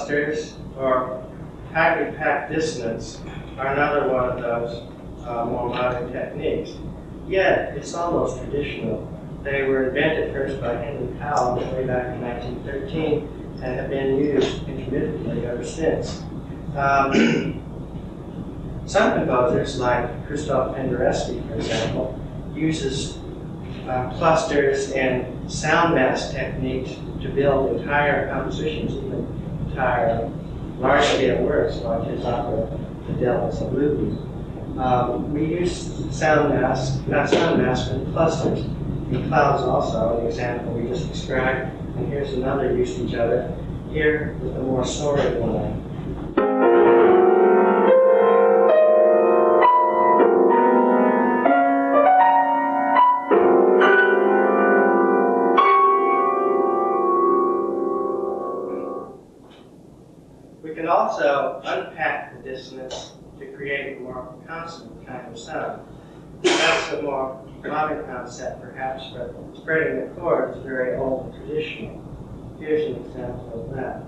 Clusters or packed dissonance are another one of those uh, more modern techniques. Yet, it's almost traditional. They were invented first by Henry Cowell way back in 1913 and have been used intermittently ever since. Um, some composers, like Krzysztof Penderecki, for example, uses uh, clusters and sound mass techniques to build entire compositions, even entire large-scale works like his opera, The Devils of Loudun. Um, we use sound mass, not sound mass, but clusters in clouds also, an example we just described. And here's another usage of it, here with a more soaring line. Unpack the dissonance to create a more consonant kind of sound. That's a more modern concept perhaps, but spreading the chord is very old and traditional. Here's an example of that.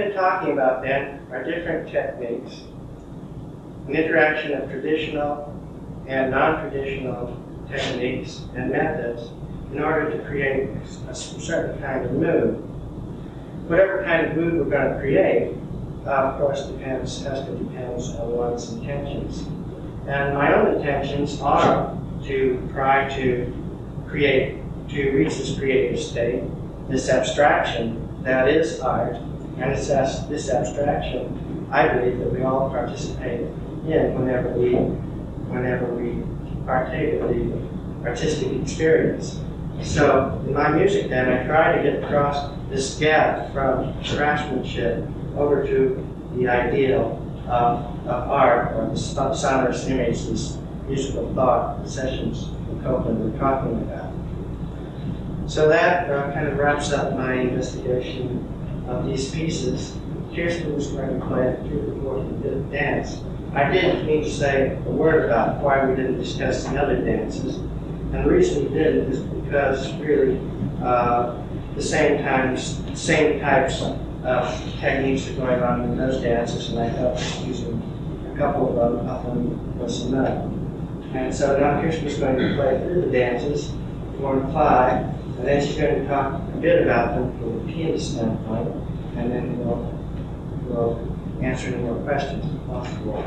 Been talking about then are different techniques, an interaction of traditional and non-traditional techniques and methods in order to create a certain kind of mood. Whatever kind of mood we're going to create, uh, of course, depends, has to depends on one's intentions. And my own intentions are to try to create, to reach this creative state, this abstraction that is art, and assess this abstraction, I believe that we all participate in whenever we, whenever we partake of the artistic experience. So in my music then, I try to get across this gap from craftsmanship over to the ideal of, of art or the so- sonorous image, this musical thought, the sessions that Copland were talking about. So that uh, kind of wraps up my investigation of these pieces. Kirsten was going to play a important bit of dance. I didn't mean to say a word about why we didn't discuss the other dances. And the reason we didn't is because really uh, the same times, same types of techniques are going on in those dances, and I felt using a couple of them, of them was enough. And so now Kirsten is going to play through the dances for Clyde, and then she's going to talk a bit about them from the pianist standpoint, and then we'll, we'll answer any more questions if possible.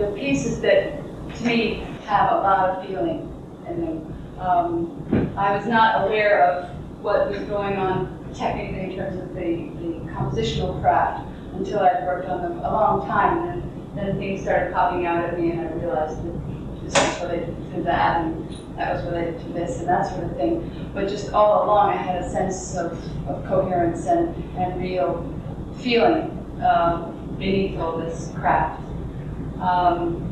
The pieces that, to me, have a lot of feeling in them. Um, I was not aware of what was going on technically in terms of the, the compositional craft until I'd worked on them a long time, and then, then things started popping out at me, and I realized that this was related to that, and that was related to this, and that sort of thing. But just all along, I had a sense of, of coherence and, and real feeling um, beneath all this craft. Um,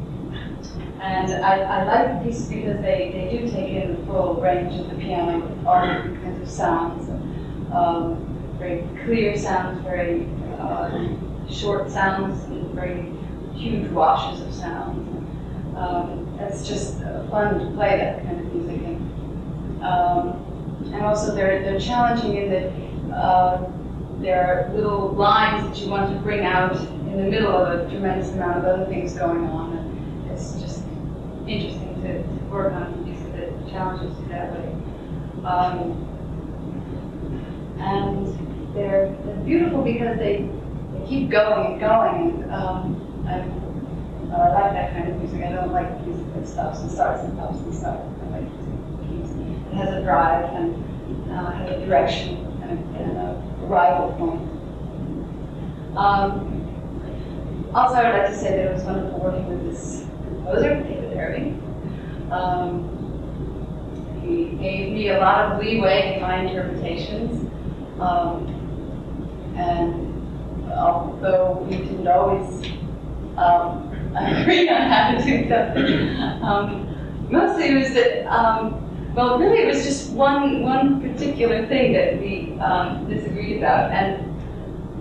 and I, I like the pieces because they, they do take in the full range of the piano, all different kinds of sounds. Um, very clear sounds, very uh, short sounds, and very huge washes of sounds. Um, it's just fun to play that kind of music. And, um, and also they're, they're challenging in that uh, there are little lines that you want to bring out in the middle of a tremendous amount of other things going on. And it's just interesting to, to work on music that challenges that way. Um, and they're, they're beautiful because they, they keep going and going. And, um, I, I like that kind of music. I don't like music that stops and starts and stops and starts. I like it has a drive and uh, has a direction and, and a arrival point. Um, also, I would like to say that it was wonderful working with this composer, David Irving. Um, he gave me a lot of leeway in my interpretations. Um, and although we didn't always um, agree on how to do something, um, mostly it was that, um, well, really it was just one, one particular thing that we um, disagreed about. And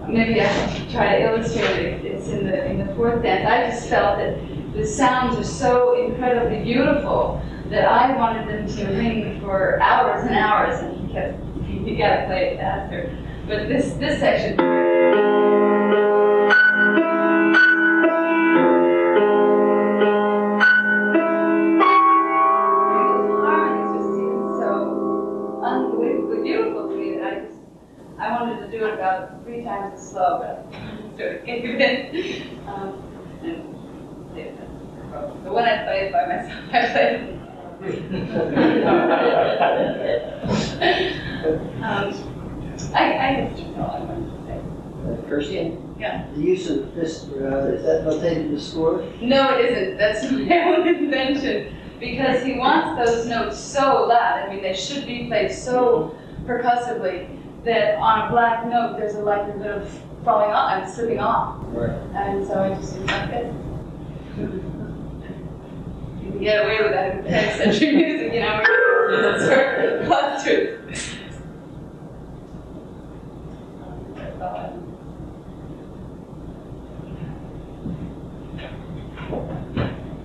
maybe I should try to illustrate it. It's in the, in the fourth dance. I just felt that the sounds are so incredibly beautiful that I wanted them to ring for hours and hours, and he kept, you gotta play it faster. But this, this section. Times as slow, but of gave in. Um, but when I play it by myself, I play it. um, I, I guess that's all I wanted to say. Kirsten, Yeah. the use of this, uh, is that notated in the score? No, it isn't. That's my own invention. Because he wants those notes so loud. I mean, they should be played so percussively that on a black note, there's a likelihood of falling off and slipping off. Right. And so I just did like this. You can get away with that in 10th century music, you know, it's sort of. That's all I-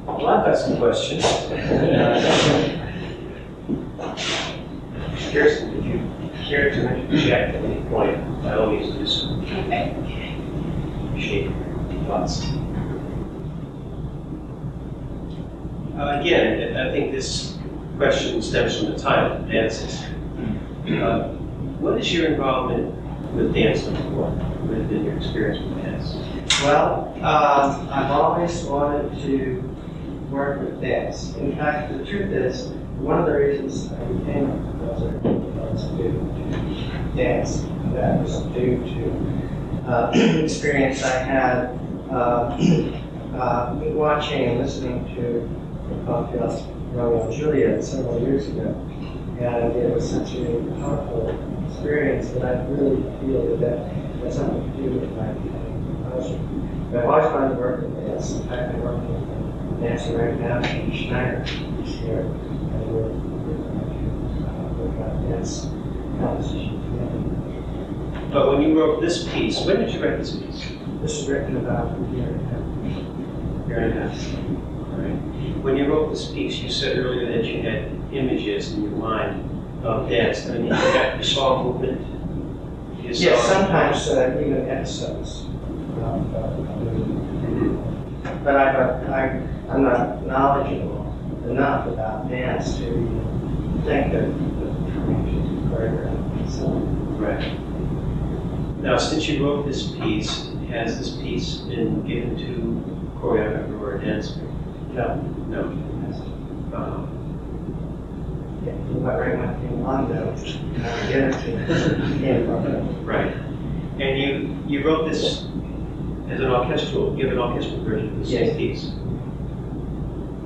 Well, I've got some questions. Kirsten, if you care to interject at any point, by all means do so. Okay. Appreciate your thoughts. Uh, Again, I think this question stems from the title, dances. Uh, What is your involvement with dance before? What has been your experience with dance? Well, um, I've always wanted to work with dance. In fact, the truth is, one of the reasons I became a composer was due to dance. That was due to uh, experience I had uh, uh, watching and listening to Prokofiev Romeo and Juliet several years ago. And it was such a powerful experience that I really feel that that has something to do with my composer. But I've always wanted to work with dance. In fact, I'm working with dancer right now, Schneider, here. And we're, we're going to uh, work composition. But when you wrote this piece, when did you write this piece? This is written about a year and a half. Year and a half. Right. When you wrote this piece, you said earlier that you had images in your mind of dance. I mean, you you saw movement. You Yes, saw- sometimes uh, even episodes. of, uh, But I, I, I'm not knowledgeable enough about dance to think of trying to choreograph. So, Right. Now, since you wrote this piece, has this piece been given to choreographer or a dancer? no, No. that's, Um, yeah, you might write my thing on those, and I'll get it to you. in front of you. Right. And you, you wrote this as an orchestral, you have an orchestral version of this Yes. piece.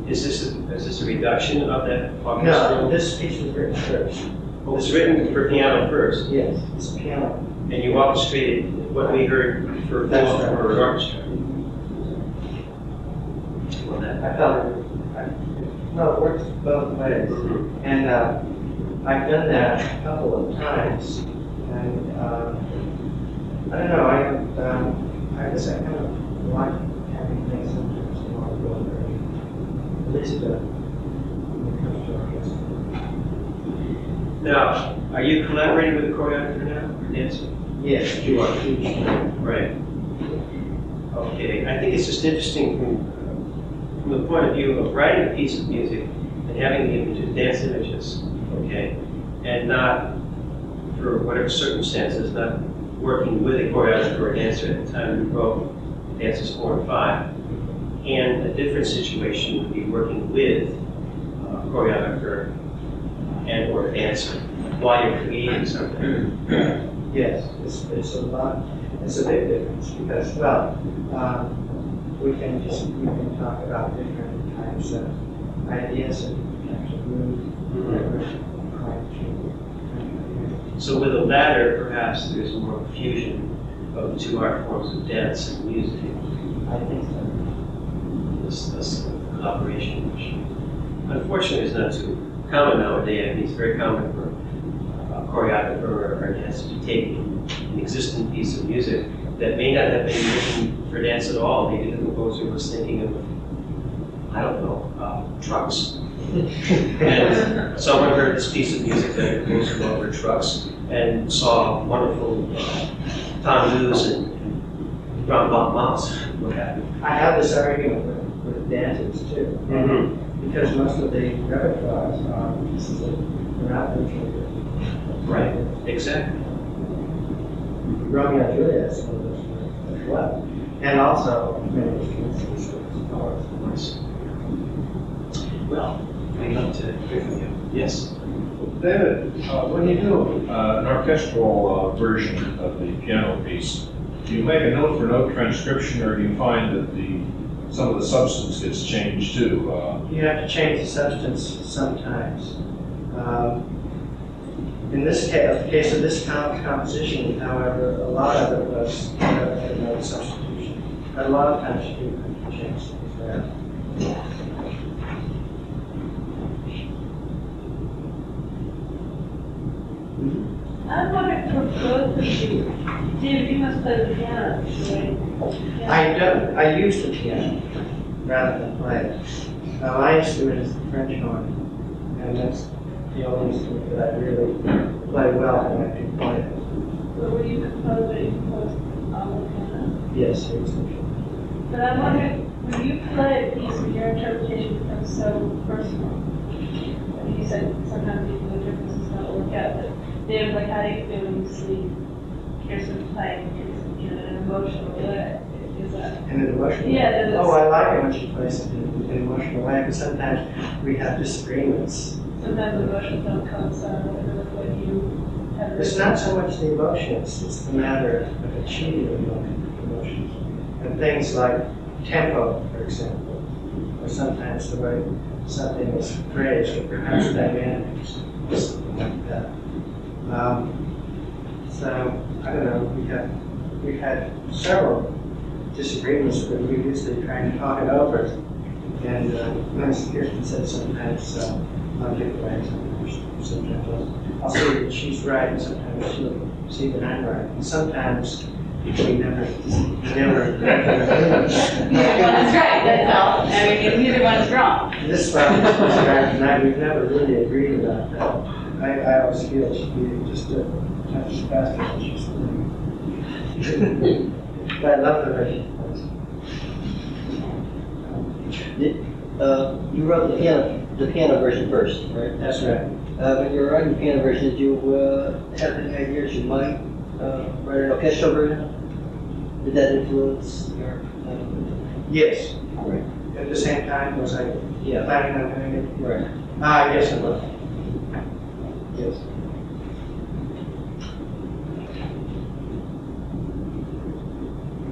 Is this, a- is this a reduction of that No, orchestral? this piece was written first. It was written for piano first, Yes, it's piano. and you orchestrated what we heard for, That's right. for an orchestra. Well, that, I felt it, I- no, it works both ways. And uh, I've done that a couple of times. And uh, I don't know, I, um, I guess I kind of like having things sometimes more go very, at least when it comes. Now, are you collaborating with the choreographer now, dancer? Yes, you are. Right. Okay, I think it's just interesting from, from the point of view of writing a piece of music and having the images, dance images, okay? And not, for whatever circumstances, not working with a choreographer or a dancer at the time you wrote dances four and five. And a different situation would be working with a choreographer and or a dancer while you're creating something. Yes, it's, it's a lot, it's a big difference because, well, um, we can just, we can talk about different kinds of ideas and of mood that we're trying to. So with the latter, perhaps there's more fusion of the two art forms of dance and music, I think so. This, this collaboration, which unfortunately is not too common nowadays. I mean, it's very common for a choreographer or a dancer to take an existing piece of music that may not have been written for dance at all. Maybe the composer was thinking of, I don't know, uh, trucks. And someone heard this piece of music that goes over trucks and saw wonderful uh, tonneaus and and round bop mops, what have you. I have this argument with, with too, Mm-hmm. because most of the repertoires are pieces that are not literally Right, exactly. Romeo and Juliet is one of those as well. And also, many instances of ours. Well, I'd love to hear from you. Yes? David, uh, when you do uh, an orchestral uh, version of the piano piece, do you make a note for note transcription, or do you find that the, some of the substance gets changed too? Uh, You have to change the substance sometimes. Um, In this case, the case of this com- composition, however, a lot of it was uh, substitution. A lot of times you do have to change things around. For both of you, David, you must play the piano? I don't, I use the piano rather than play it. Uh, my instrument is the French horn, and that's the only instrument that I really play well and I can play it. But when you compose it, you compose on the piano. Yes, it's the piano. But I'm wondering, when you play a piece and your interpretation becomes so personal, I mean, you said sometimes people the differences don't work David, like, how do you feel when you see Kirsten playing, it's, you know, an emotional way? Is that, In an emotional way? Yeah, that is- Oh, I like it when she plays it in an emotional way, because sometimes we have disagreements. sometimes emotions don't coincide with what you have. It's not so much the emotions, it's the matter of achieving emo- emotions. And things like tempo, for example, or sometimes the way something is phrased, or perhaps dynamics, or something like that. Um, so, I don't know, we have, we've had several disagreements, but we usually try and talk it over. And, uh, Kirsten said, sometimes, uh, I'll get it right, sometimes, sometimes I'll I'll see that she's right, and sometimes she'll see that I'm right. And sometimes we never, never. Neither one is right, that's all. I mean, neither one is wrong. This guy and I, we've never really agreed about that. I, I always feel she'd be just a touch faster than she's doing. But I love the plays. Uh, you wrote the piano, the piano version first, right? That's right. Uh, when you were writing the piano version, did you, uh, have any ideas you might, uh, write an orchestral version? Did that influence your, uh, Yes. Right. At the same time, was I yeah, planning on doing it? right, Ah, yes, it was. Yes.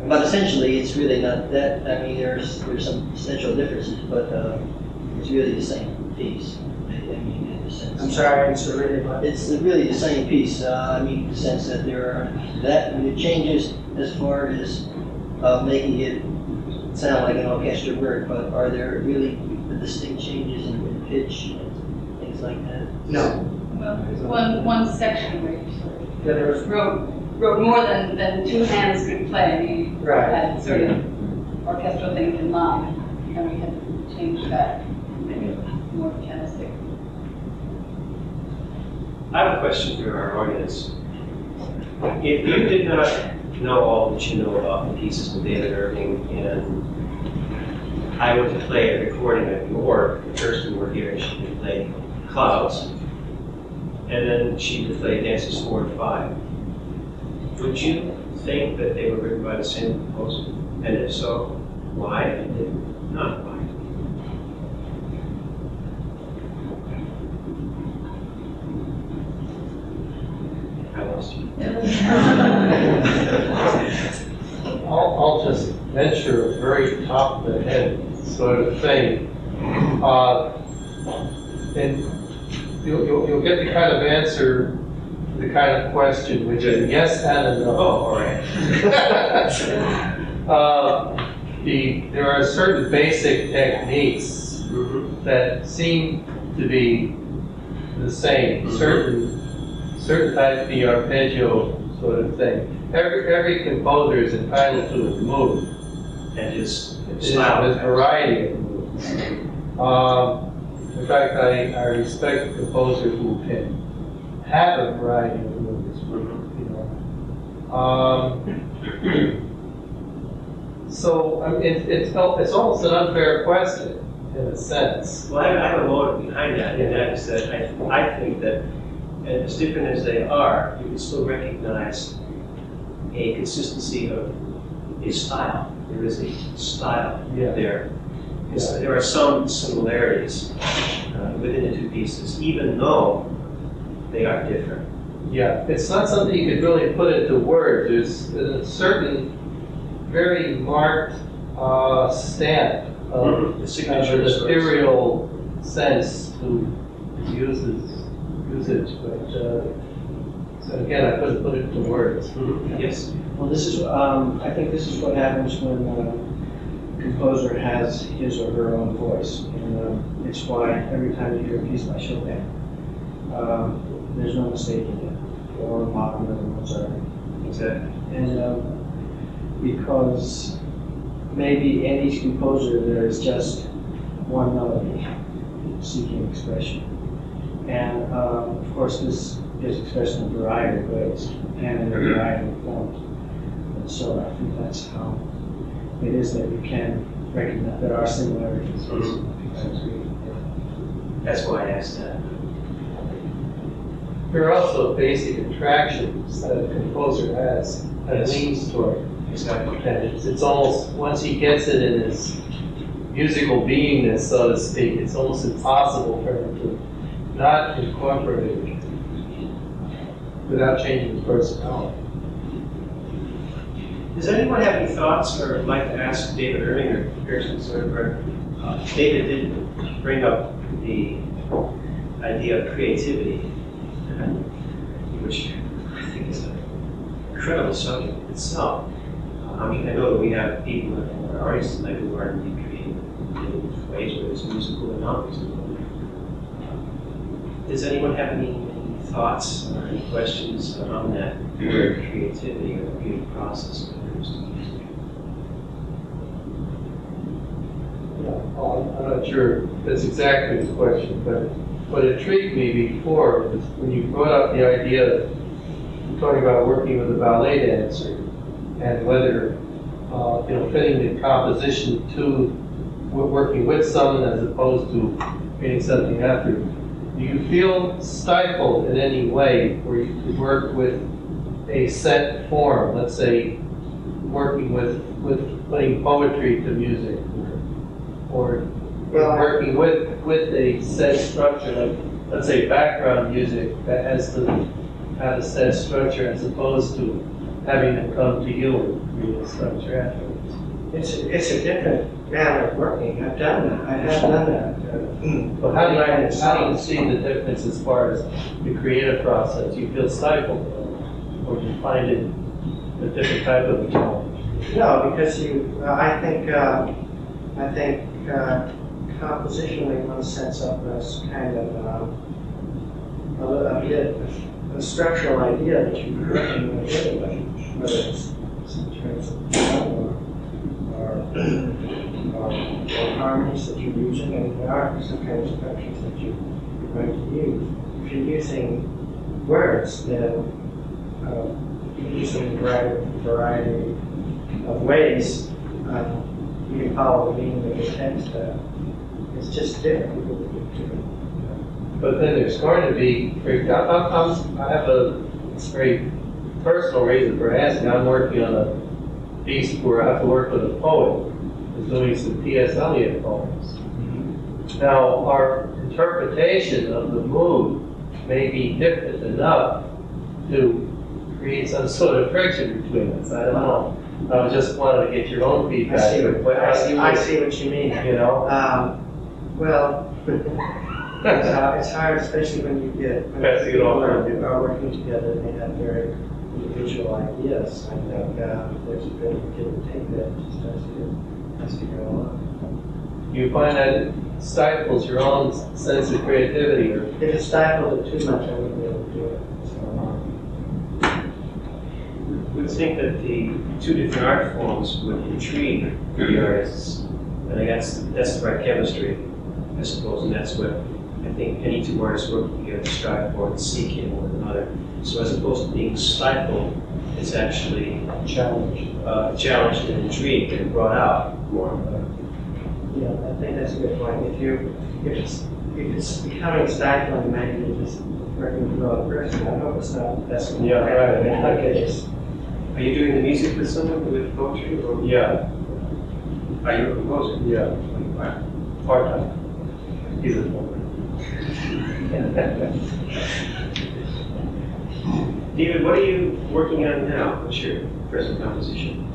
But essentially, it's really not that, I mean, there's, there's some essential differences, but, uh, it's really the same piece. I mean, in a sense. I'm sorry, it's really, but It's really the same piece, uh, I mean, in the sense that there are, that, the changes as far as, uh, making it sound like an orchestra work, but are there really distinct changes in in pitch and things like that? no. Well, one, one section where you sort of Yeah, there was, wrote, wrote more than, than two hands could play. You Right. had sort of orchestral things in mind, and we had to change that, make it more pianistic. I have a question for our audience. If you did not know all that you know about the pieces with David Irving and I were to play a recording of your, Kirsten were here and she could play Clouds, and then she could play Dances Four and Five, would you think that they were written by the same composer? And if so, why? And not, why? I lost you. I'll, I'll just venture a very top of the head sort of thing. Uh, And you'll, you'll, you'll get the kind of answer, the kind of question, which is yes and a no. Oh, all right. Uh, The, there are certain basic techniques Mhm. that seem to be the same, Mhm. certain, certain type the arpeggio sort of thing. Every, every composer is entitled to his mood. And his style. a variety of moves. Um, in fact, I, I respect a composer who can have a variety of moves, you know. Um, so, I mean, it, it's, it's almost an unfair question, in a sense. Well, I I have a motive behind that, and that is that I, I think that as different as they are, you can still recognize a consistency of a style. There is a style Yeah. there. Yes, There are some similarities uh, within the two pieces, even though they are different. Yeah, it's not something you could really put into words. There's a certain very marked uh, stamp of The kind signature of is an ethereal sense to uses usage, but uh, so again, I couldn't put it into words. Mhm. Yes. well, this is, um, I think this is what happens when, uh, a composer has his or her own voice. And, um, it's why every time you hear a piece by Chopin, um, there's no mistaking it, or Wagner or Mozart. Exactly. And um, because maybe in each composer there is just one melody seeking expression. And um, of course, this is expressed in a variety of ways and in a variety of forms. And so I think that's how it is that you can recognize there are similarities. because we- That's why I asked that. There are also basic attractions that a composer has that Yes. leans toward. Exactly. And it's, it's almost, once he gets it in his musical beingness, so to speak, it's almost impossible for him to not incorporate it without changing his personality. Does anyone have any thoughts or would like to ask David Irving or Kirsten Sorteberg? Uh, David did bring up the idea of creativity, which I think is an incredible subject in itself. I mean, I know that we have people in our audience tonight who are indeed creative in ways, whether it's musical or not musical. Does anyone have any, any thoughts or any questions on that word creativity or the creative process when it comes to music? Well, I'm not sure that's exactly the question, but what intrigued me before was when you brought up the idea of talking about working with a ballet dancer and whether, uh, you know, fitting the composition to working with someone as opposed to creating something after. Do you feel stifled in any way where you could work with a set form, let's say, working with, with putting poetry to music? Or Well, working with, with a set structure, like, let's say, background music that has to have a set structure as opposed to having them come to you and create a structure afterwards? It's, a- it's a different manner of working. I've done that. I have done that. uh, But how do you, how do you see the difference as far as the creative process? You feel stifled, or do you find it a different type of challenge? No, because you, uh, I think, uh, I think uh, compositionally one sets up as kind of um, a, a a structural idea that you're working with anyway, whether it's in terms of or, or, or, harmonies that you're using, and there are some kind of structures that you, you're going to use. If you're using words, then uh, you're using a variety, variety of ways, um, you can follow the meaning of the text. Uh, it's just different. But then there's going to be. I'm, I'm- I have a it's very personal reason for asking. I'm working on a piece where I have to work with a poet who's doing some T.S. Eliot poems. Now, our interpretation of the mood may be different enough to create some sort of friction between us. I don't know. I just wanted to get your own I feedback. see, what, I see, you I see what you mean. You know? Um, well, it's hard, it's hard, especially when you get, when Passing it people are, are working together and they have very individual ideas. I think, uh, there's a bit of give and take that just has to, has to go on. You find that it stifles your own sense of creativity or If it stifled it too much, I wouldn't be able to do it. We think that the two different art forms would intrigue the artists. and I think that's, the right chemistry, I suppose, and that's what I think any two artists working together strive for and seek in one another. So as opposed to being stifled, it's actually challenge. uh, challenged and intrigued and brought out more. Yeah, I think that's a good point. If you, if it's, if it's becoming stifling, maybe you're just working with another person. I hope it's not, that's. Yeah, right. I mean, Are you doing the music with someone with poetry or Yeah, are you a composer? yeah, part-time. He's a poet. David, what are you working on now? What's your present composition?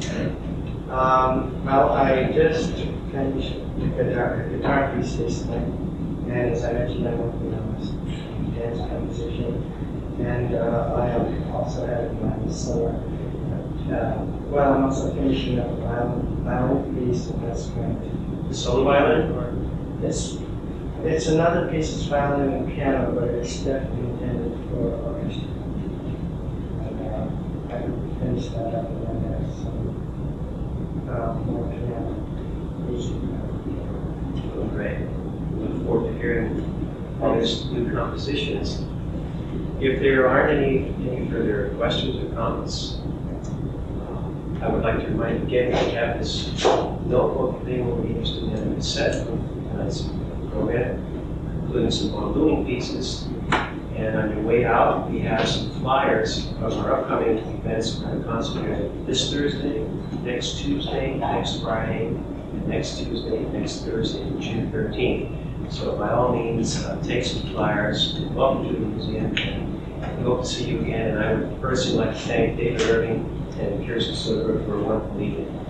Um, well, I just finished the guitar, guitar piece recently, and as I mentioned, I'm working on this dance composition. And, uh, I have also had in mind this summer. Uh, well, I'm also finishing up violin, violin piece, and that's going to The solo violin or? It's, it's another piece of violin and piano, but it's definitely intended for orchestra. And, uh, I can finish that up and then there's some, uh, more piano music. Oh, Great. Look forward to hearing all these new compositions. If there aren't any, any further questions or comments, I would like to remind you again, we have this notebook thing where we used to have a set from tonight's program, including some ballooning pieces. And on your way out, we have some flyers of our upcoming events. We're going to this Thursday, next Tuesday, next Friday, and next Tuesday, next Thursday, June 13th. So by all means, uh, take some flyers, welcome to the museum, and we hope to see you again. And I would personally like to thank David Irving and Kirsten Sorteberg for a wonderful evening. tell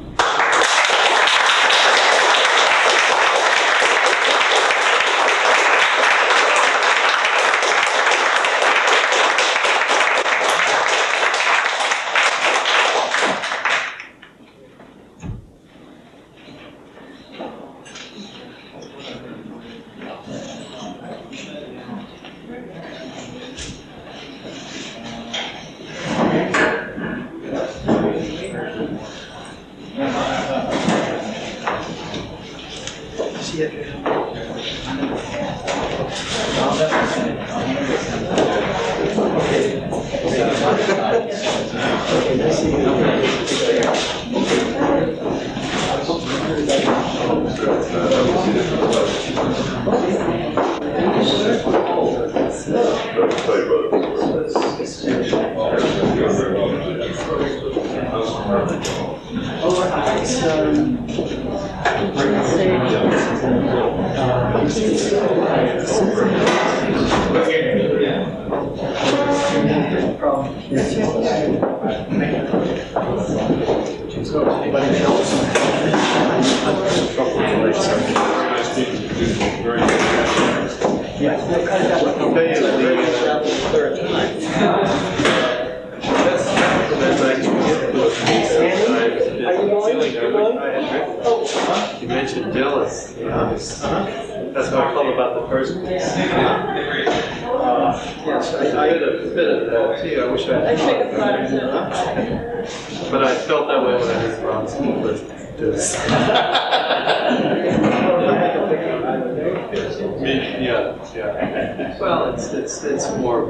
it's, it's, it's more.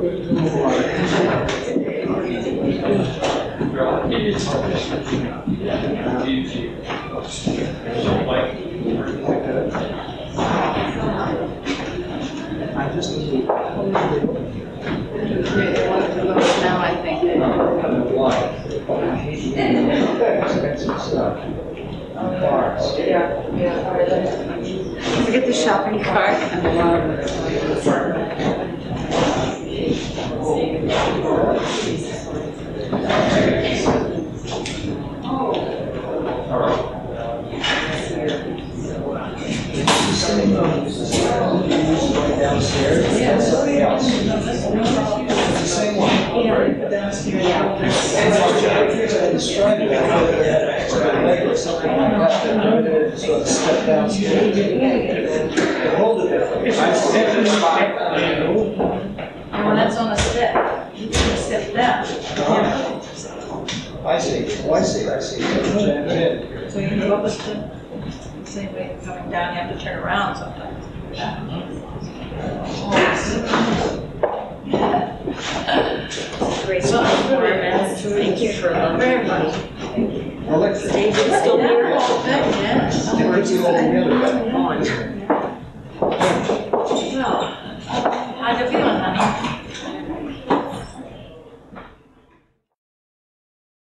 I just, Now I think that. expensive stuff. Cars. Yeah, yeah. Forget the shopping cart and the water. Downstairs, and something else. It's the same one. Describe it, I leg or something like that, then do it, sort of step downstairs. The whole difference. And when that's on a step, you can step down. I see, oh, I see, I see. Yeah. So you can go up a step, same way coming down, you have to turn around sometimes. Great